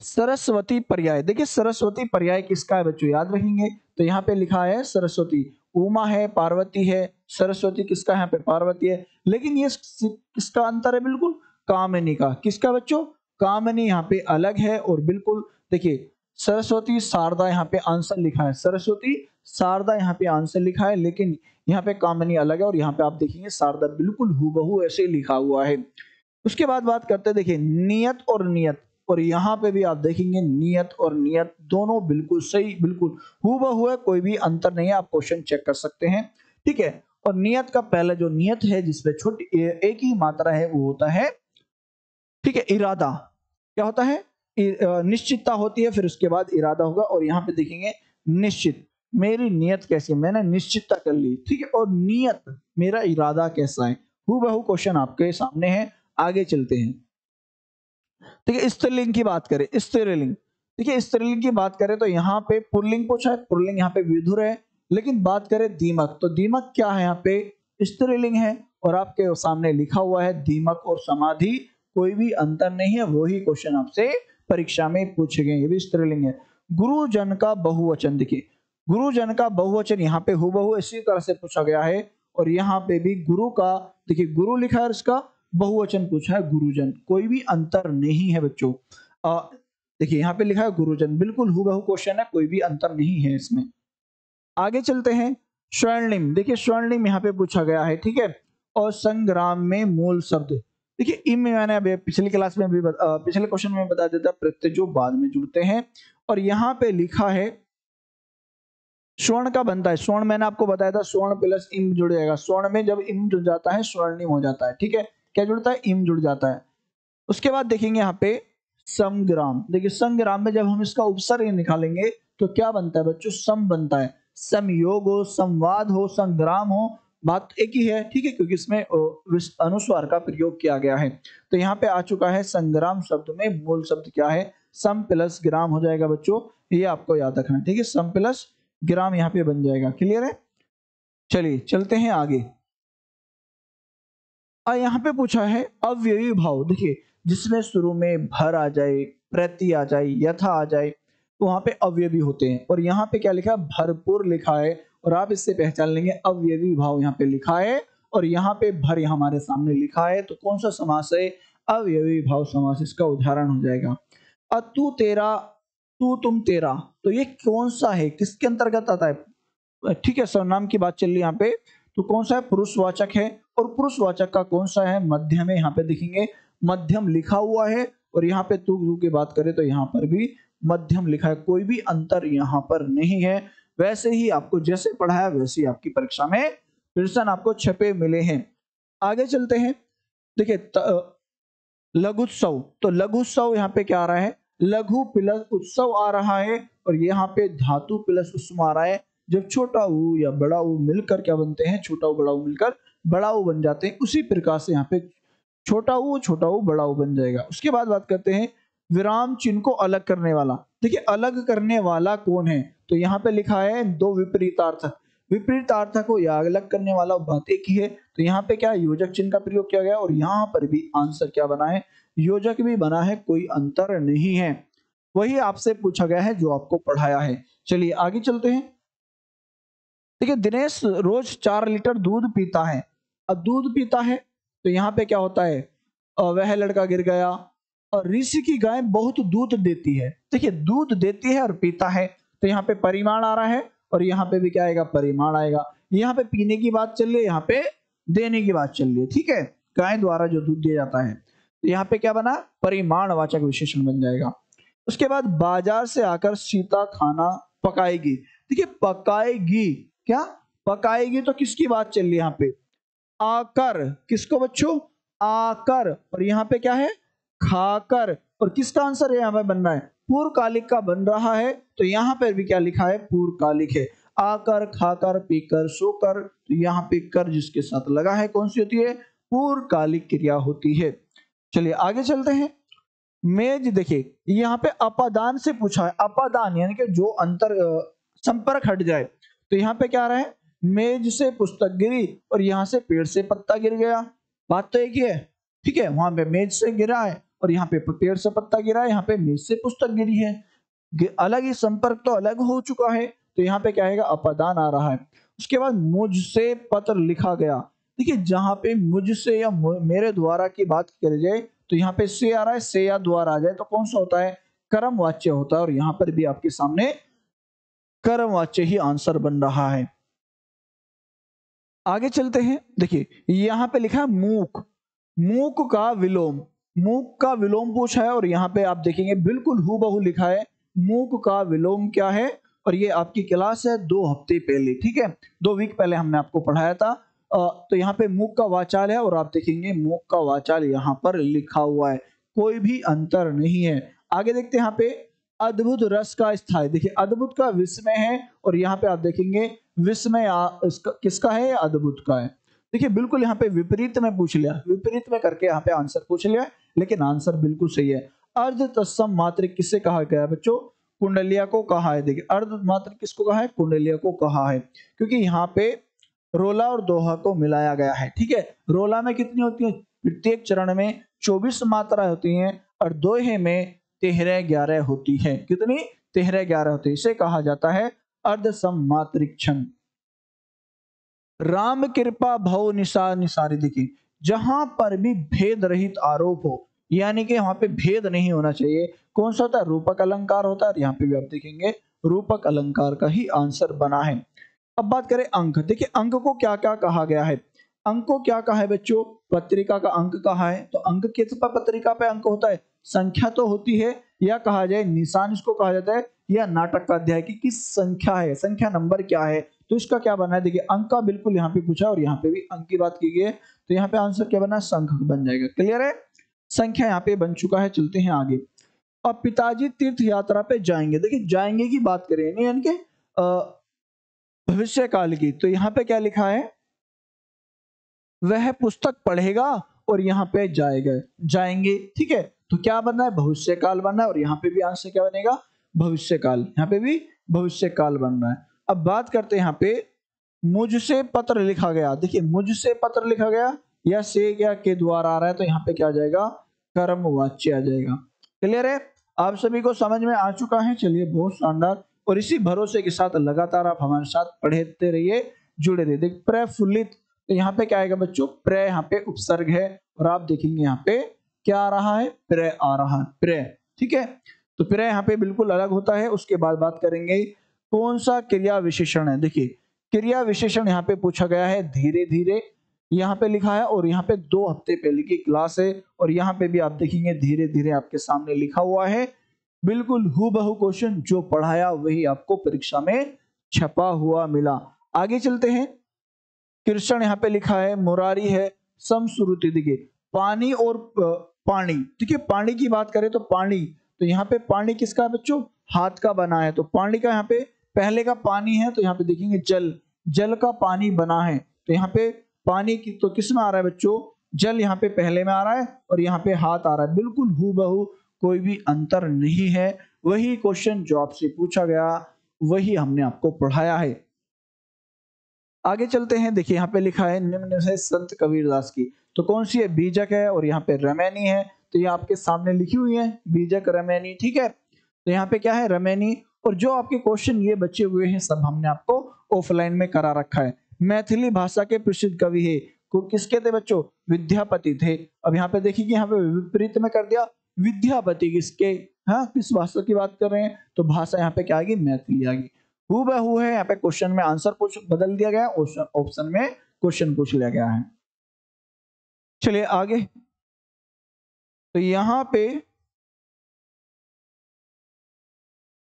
सरस्वती पर्याय। देखिए, सरस्वती पर्याय किसका है बच्चों, याद रखेंगे। तो यहाँ पे लिखा है, सरस्वती उमा है, पार्वती है। सरस्वती किसका यहाँ पे? पार्वती है। लेकिन ये किसका अंतर है? बिल्कुल कामनी का। किसका बच्चों? कामनी यहाँ पे अलग है और बिल्कुल, देखिए, सरस्वती शारदा यहाँ पे आंसर लिखा है। सरस्वती शारदा यहाँ पे आंसर लिखा है, लेकिन यहाँ पे कामनी अलग है और यहाँ पे आप देखेंगे शारदा बिल्कुल हु ऐसे लिखा हुआ है। उसके बाद बात करते हैं, देखिए, नियत और नियत। और यहाँ पे भी आप देखेंगे, नियत और नियत दोनों बिल्कुल सही, बिल्कुल हुआ है, कोई भी अंतर नहीं है, आप क्वेश्चन चेक कर सकते हैं। ठीक है? और नियत का पहला जो नियत है जिसपे छोटी एक ही मात्रा है, वो होता है, ठीक है, इरादा। क्या होता है? निश्चितता होती है, फिर उसके बाद इरादा होगा, और यहाँ पे देखेंगे, निश्चित। मेरी नियत कैसी मैंने निश्चितता कर ली, ठीक है? और नियत, मेरा इरादा कैसा है? हु बहु क्वेश्चन आपके सामने है आगे चलते हैं। ठीक है स्त्रीलिंग की बात करें स्त्रीलिंग देखिए स्त्रीलिंग की बात करें तो यहाँ पे पुरलिंग पूछा है पुरलिंग यहाँ पे विधुर है, लेकिन बात करें दीमक। तो दीमक क्या है यहाँ पे? स्त्रीलिंग है, और आपके सामने लिखा हुआ है दीमक और समाधि, कोई भी अंतर नहीं है, वही क्वेश्चन आपसे परीक्षा में पूछे गए ये भी स्त्रीलिंग है। गुरुजन का बहुवचन, देखिए, गुरुजन का बहुवचन यहाँ पे बहु इसी तरह से पूछा गया है, और यहाँ पे भी गुरु का, देखिए, गुरु लिखा है इसका बहुवचन पूछा है, गुरुजन। कोई भी अंतर नहीं है बच्चों। देखिए, यहाँ पे लिखा है, गुरुजन, बिल्कुल बहु क्वेश्चन है, कोई भी अंतर नहीं है इसमें। आगे चलते हैं, स्वर्णिम। देखिए, स्वर्णिम यहाँ पे पूछा गया है, ठीक है? और संग्राम में मूल शब्द। देखिए, इम में मैंने अभी पिछली क्लास में भी पिछले क्वेश्चन में बता देता प्रत्यय जो बाद में जुड़ते हैं। और यहाँ पे लिखा है, स्वर्ण का बनता है। स्वर्ण मैंने आपको बताया था, स्वर्ण प्लस इम जुड़ जाएगा। स्वर्ण में जब इम जुड़ जाता है, स्वर्णिम हो जाता है, ठीक है? क्या जुड़ता है? इम जुड़ जाता है। उसके बाद देखेंगे यहाँ पे समग्राम देखिए, संग्राम में जब हम इसका उपसर्ग निकालेंगे तो क्या बनता है बच्चों? सम बनता है। समयोग हो, संवाद हो, संग्राम हो, बात एक ही है, ठीक है? क्योंकि इसमें अनुस्वार का प्रयोग किया गया है। तो यहाँ पे आ चुका है संग्राम शब्द में, मूल शब्द क्या है? सम प्लस ग्राम हो जाएगा बच्चों, ये आपको याद रखना ठीक है? सम प्लस ग्राम यहाँ पे बन जाएगा। क्लियर है? चलिए, चलते हैं आगे। और यहाँ पे पूछा है अव्ययी भाव देखिए, जिसमें शुरू में भर आ जाए, प्रति आ जाए, यथा आ जाए तो वहाँ पे अवयवी होते हैं। और यहाँ पे क्या लिखा है? भरपूर लिखा है। और आप इससे पहचान लेंगे अव्यवी भाव यहाँ पे लिखा है। और यहाँ पे भर हमारे सामने लिखा है तो कौन सा समास है? अव्यवी भाव समास, इसका उदाहरण हो जाएगा। अतु तेरा, तू तुम तेरा तो ये कौन सा है? किसके अंतर्गत आता है? ठीक है सर्वनाम की बात चल रही यहाँ पे। तो कौन सा है? पुरुषवाचक है। और पुरुषवाचक का कौन सा है? मध्यम है यहाँ पे देखेंगे, मध्यम लिखा हुआ है। और यहाँ पे तू तू की बात करें तो यहाँ पर भी मध्यम लिखा है। कोई भी अंतर यहाँ पर नहीं है। वैसे ही आपको जैसे पढ़ाया वैसे ही आपकी परीक्षा में प्रश्न आपको छपे मिले हैं। आगे चलते हैं। देखिए लघुत्सव तो लघुत्सव यहाँ पे क्या आ रहा है? लघु प्लस उत्सव आ रहा है और यहाँ पे धातु प्लस उत्सव आ रहा है। जब छोटा ऊ या बड़ा ऊ मिलकर क्या बनते हैं? छोटा ऊ बड़ा ऊ मिलकर बड़ा ऊ बन जाते हैं। उसी प्रकार से यहाँ पे छोटा ऊ छोटा ऊ, बड़ा ऊ बन जाएगा। उसके बाद बात करते हैं विराम चिन्ह को अलग करने वाला। देखिए, अलग करने वाला कौन है? तो यहाँ पे लिखा है दो विपरीतार्थक विपरीतार्थक को या अलग करने वाला बात एक ही है। तो यहाँ पे क्या योजक चिन्ह का प्रयोग किया गया और यहाँ पर भी आंसर क्या बना है? योजक भी बना है, कोई अंतर नहीं है। वही आपसे पूछा गया है जो आपको पढ़ाया है। चलिए, आगे चलते हैं। देखिए, दिनेश रोज चार लीटर दूध पीता है। अब दूध पीता है तो यहाँ पे क्या होता है? वह लड़का गिर गया और ऋषि की गाय बहुत दूध देती है। देखिए, दूध देती है और पीता है तो यहाँ पे परिमाण आ रहा है और यहाँ पे भी क्या आएगा? परिमाण आएगा। यहाँ पे पीने की बात चल रही है, यहाँ पे देने की बात चल रही है, ठीक है? गाय द्वारा जो दूध दिया जाता है तो यहाँ पे क्या बना? परिमाण वाचक विशेषण बन जाएगा। उसके बाद बाज़ार से आकर सीता खाना पकाएगी। देखिए, पकाएगी, क्या? पकाएगी तो किसकी बात चल रही है यहाँ पे? आकर। किसको बच्चों? आकर। और यहाँ पे क्या है? खाकर। और किसका आंसर यहाँ पे बन रहा है? पूर्वकालिक का बन रहा है। तो यहाँ पर भी क्या लिखा है? पूर्वकालिक है। आकर, खाकर, पीकर, सोकर। तो यहाँ पे कर जिसके साथ लगा है, कौन सी होती है? पूर्वकालिक क्रिया होती है। चलिए आगे चलते हैं। मेज देखिए, यहाँ पे अपादान से पूछा है। अपादान, यानी कि जो अंतर संपर्क हट जाए। तो यहाँ पे क्या आ रहा है? मेज से पुस्तक गिरी और यहाँ से पेड़ से पत्ता गिर गया। बात तो एक ही है, ठीक है? वहाँ पे मेज से गिरा है और यहाँ पे पेड़ से पत्ता गिरा है, यहाँ पे मेज से पुस्तक गिरी है। अलग ही संपर्क तो अलग हो चुका है तो यहाँ पे क्या है अपदान आ रहा है। उसके बाद मुझसे पत्र लिखा गया। देखिए, जहाँ पे मुझसे या मेरे द्वारा की बात करी जाए तो यहाँ पे से आ रहा है, से या द्वारा आ जाए तो कौन सा होता है? कर्म वाच्य होता है और यहाँ पर भी आपके सामने कर्म वाच्य ही आंसर बन रहा है। आगे चलते हैं। देखिए, यहाँ पे लिखा है मूक। मूक का विलोम। मूक का विलोम पूछा है और यहाँ पे आप देखेंगे बिल्कुल हु लिखा है। मूक का विलोम क्या है? और ये आपकी क्लास है दो हफ़्ते पहले, ठीक है? दो वीक पहले हमने आपको पढ़ाया था। तो यहाँ पे मूक का वाचाल है और आप देखेंगे मूक का वाचाल यहाँ पर लिखा हुआ है। कोई भी अंतर नहीं है। आगे देखते हैं यहाँ पे अद्भुत रस का स्थायी देखिए, अद्भुत का विस्मय है और यहाँ पे आप देखेंगे विस्मय किसका है? अद्भुत का है। देखिए, बिल्कुल यहाँ पे विपरीत में पूछ लिया। विपरीत में करके यहाँ पे आंसर पूछ लिया, लेकिन आंसर बिल्कुल सही है। अर्ध तत्सम मात्र किससे कहा गया बच्चों? कुंडलिया को कहा है। देखिए, अर्ध मात्र किसको कहा है? कुंडलिया को कहा है, क्योंकि यहाँ पे रोला और दोहा को मिलाया गया है, ठीक है? रोला में कितनी होती है? प्रत्येक चरण में चौबीस मात्रा होती हैं और दोहे में तेरह ग्यारह होती है। कितनी? तेरह ग्यारह होती है। इसे कहा जाता है अर्ध समात्रिक्षण राम कृपा भव निशा निसारी देखिए, जहाँ पर भी भेद रहित आरोप हो, यानी कि वहाँ पे भेद नहीं होना चाहिए। कौन सा होता है? रूपक अलंकार होता है यहाँ पे भी आप देखेंगे, रूपक अलंकार का ही आंसर बना है। अब बात करें अंक। देखिए, अंक को क्या क्या कहा गया है? अंक को क्या कहा है बच्चों? पत्रिका का अंक कहा है। तो अंक किस पर पत्रिका पे अंक होता है? संख्या तो होती है, या कहा जाए निशान इसको कहा जाता है या नाटक का अध्याय की किस संख्या है? संख्या नंबर क्या है? तो इसका क्या बना है? देखिए, अंक का बिल्कुल यहाँ पे पूछा और यहाँ पे भी अंक की बात की गई है। तो यहाँ पे आंसर क्या बना संख बन जाएगा। क्लियर है? संख्या यहाँ पे बन चुका है। चलते हैं आगे। अब पिताजी तीर्थ यात्रा पे जाएँगे। देखिए, जाएँगे की बात करें, यानी कि भविष्य काल की। तो यहाँ पे क्या लिखा है? वह पुस्तक पढ़ेगा और यहाँ पे जाएगा। जाएँगे, ठीक है? तो क्या बनना है? भविष्य काल बनना है और यहाँ पे भी आंसर क्या बनेगा? भविष्य काल यहाँ पे भी भविष्य काल बन रहा है। अब बात करते हैं यहाँ पे, मुझसे पत्र लिखा गया। देखिए, मुझसे पत्र लिखा गया, या से क्या के द्वारा आ रहा है तो यहाँ पे क्या आ जाएगा? कर्म वाच्य आ जाएगा। क्लियर है? आप सभी को समझ में आ चुका है? चलिए, बहुत शानदार। और इसी भरोसे के साथ लगातार आप हमारे साथ पढ़ते रहिए, जुड़े रहिए। देख प्रफुल्लित। तो यहाँ पे क्या आएगा बच्चों? प्र यहाँ पे उपसर्ग है। और आप देखेंगे यहाँ पे क्या आ रहा है? प्र आ रहा है। प्र। ठीक है? तो प्र यहाँ पे बिल्कुल अलग होता है, उसके बाद बात करेंगे कौन सा क्रिया विशेषण है। देखिए, क्रिया विशेषण यहाँ पे पूछा गया है धीरे धीरे यहाँ पे लिखा है और यहाँ पे दो हफ़्ते पहले की क्लास है और यहाँ पे भी आप देखेंगे धीरे धीरे आपके सामने लिखा हुआ है। बिल्कुल हु बहु क्वेश्चन जो पढ़ाया वही आपको परीक्षा में छपा हुआ मिला। आगे चलते हैं। कृष्ण यहाँ पे लिखा है, मुरारी है समश्रुति देखिए, पानी और पानी। ठीक है पानी की बात करें तो पानी तो यहाँ पे पानी किसका है बच्चों? हाथ का बना है। तो पानी का यहाँ पे, पहले का पानी है तो यहाँ पे देखेंगे जल। जल का पानी बना है। तो यहाँ पे पानी की तो किसमें आ रहा है बच्चों? जल यहाँ पे पहले में आ रहा है और यहाँ पे हाथ आ रहा है। बिल्कुल हु बहु कोई भी अंतर नहीं है। वही क्वेश्चन जो आपसे पूछा गया, वही हमने आपको पढ़ाया है। आगे चलते हैं। देखिए, यहाँ पे लिखा है, निम्न से संत कबीरदास की। तो कौन सी है? बीजक है और यहाँ पे रमैनी है। तो ये आपके सामने लिखी हुई है, बीजक रमैनी, ठीक है? तो यहाँ पे क्या है? रमैनी। और जो आपके क्वेश्चन ये बचे हुए हैं, सब हमने आपको ऑफलाइन में करा रखा है। मैथिली भाषा के प्रसिद्ध कवि है। को किसके थे बच्चों? विद्यापति थे। अब यहाँ पे देखिए यहाँ पे विपरीत में कर दिया। विद्यापति किसके? हाँ किस भाषा की बात कर रहे हैं? तो भाषा यहाँ पे क्या आएगी? मैथिली आएगी। हु बहु है यहाँ पे क्वेश्चन में आंसर कुछ बदल दिया गया ऑप्शन में क्वेश्चन पूछ लिया गया है। चलिए आगे। तो यहाँ पे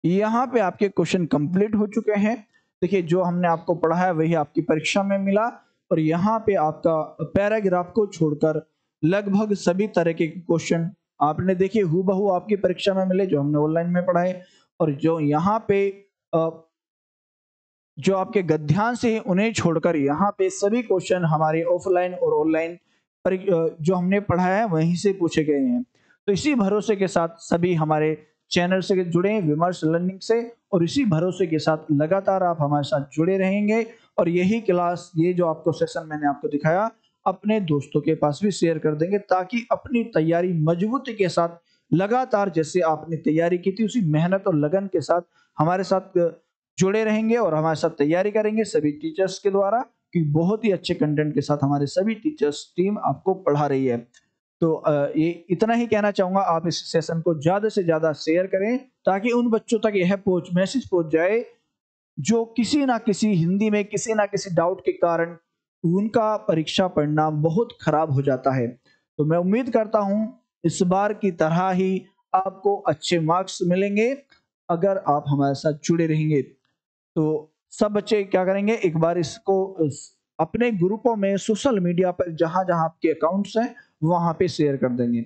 यहाँ पे आपके क्वेश्चन कंप्लीट हो चुके हैं। देखिए, जो हमने आपको पढ़ाया वही आपकी परीक्षा में मिला और यहाँ पे आपका पैराग्राफ को छोड़कर लगभग सभी तरह के क्वेश्चन आपने देखिए हु आपकी परीक्षा में मिले, जो हमने ऑनलाइन में पढ़ाए और जो यहाँ पे जो आपके गद्यांश है, उन्हें छोड़कर यहाँ पे सभी क्वेश्चन हमारे ऑफलाइन और ऑनलाइन जो हमने पढ़ाया है वहीं से पूछे गए हैं। तो इसी भरोसे के साथ सभी हमारे चैनल से जुड़े विमर्श लर्निंग से, और इसी भरोसे के साथ लगातार आप हमारे साथ जुड़े रहेंगे। और यही क्लास, ये जो आपको सेशन मैंने आपको दिखाया, अपने दोस्तों के पास भी शेयर कर देंगे, ताकि अपनी तैयारी मजबूती के साथ, लगातार जैसे आपने तैयारी की थी, उसी मेहनत और लगन के साथ हमारे साथ जुड़े रहेंगे और हमारे साथ तैयारी करेंगे सभी टीचर्स के द्वारा। कि बहुत ही अच्छे कंटेंट के साथ हमारे सभी टीचर्स टीम आपको पढ़ा रही है। तो ये इतना ही कहना चाहूँगा, आप इस सेशन को ज़्यादा से ज़्यादा शेयर करें, ताकि उन बच्चों तक यह पहुँच मैसेज पहुँच जाए, जो किसी ना किसी हिंदी में, किसी ना किसी डाउट के कारण उनका परीक्षा परिणाम बहुत खराब हो जाता है। तो मैं उम्मीद करता हूँ, इस बार की तरह ही आपको अच्छे मार्क्स मिलेंगे, अगर आप हमारे साथ जुड़े रहेंगे। तो सब बच्चे क्या करेंगे? एक बार इसको अपने ग्रुपों में सोशल मीडिया पर जहाँ जहाँ आपके अकाउंट्स हैं, वहाँ पे शेयर कर देंगे।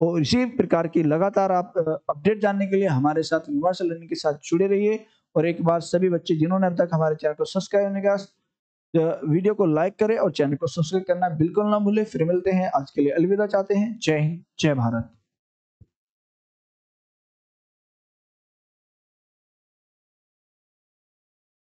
और इसी प्रकार की लगातार आप अपडेट जानने के लिए हमारे साथ विमर्श लर्निंग के साथ जुड़े रहिए। और एक बार सभी बच्चे जिन्होंने अब तक हमारे चैनल को सब्सक्राइब करने का वीडियो को लाइक करें और चैनल को सब्सक्राइब करना बिल्कुल ना भूले। फिर मिलते हैं। आज के लिए अलविदा चाहते हैं। जय हिंद, जय भारत।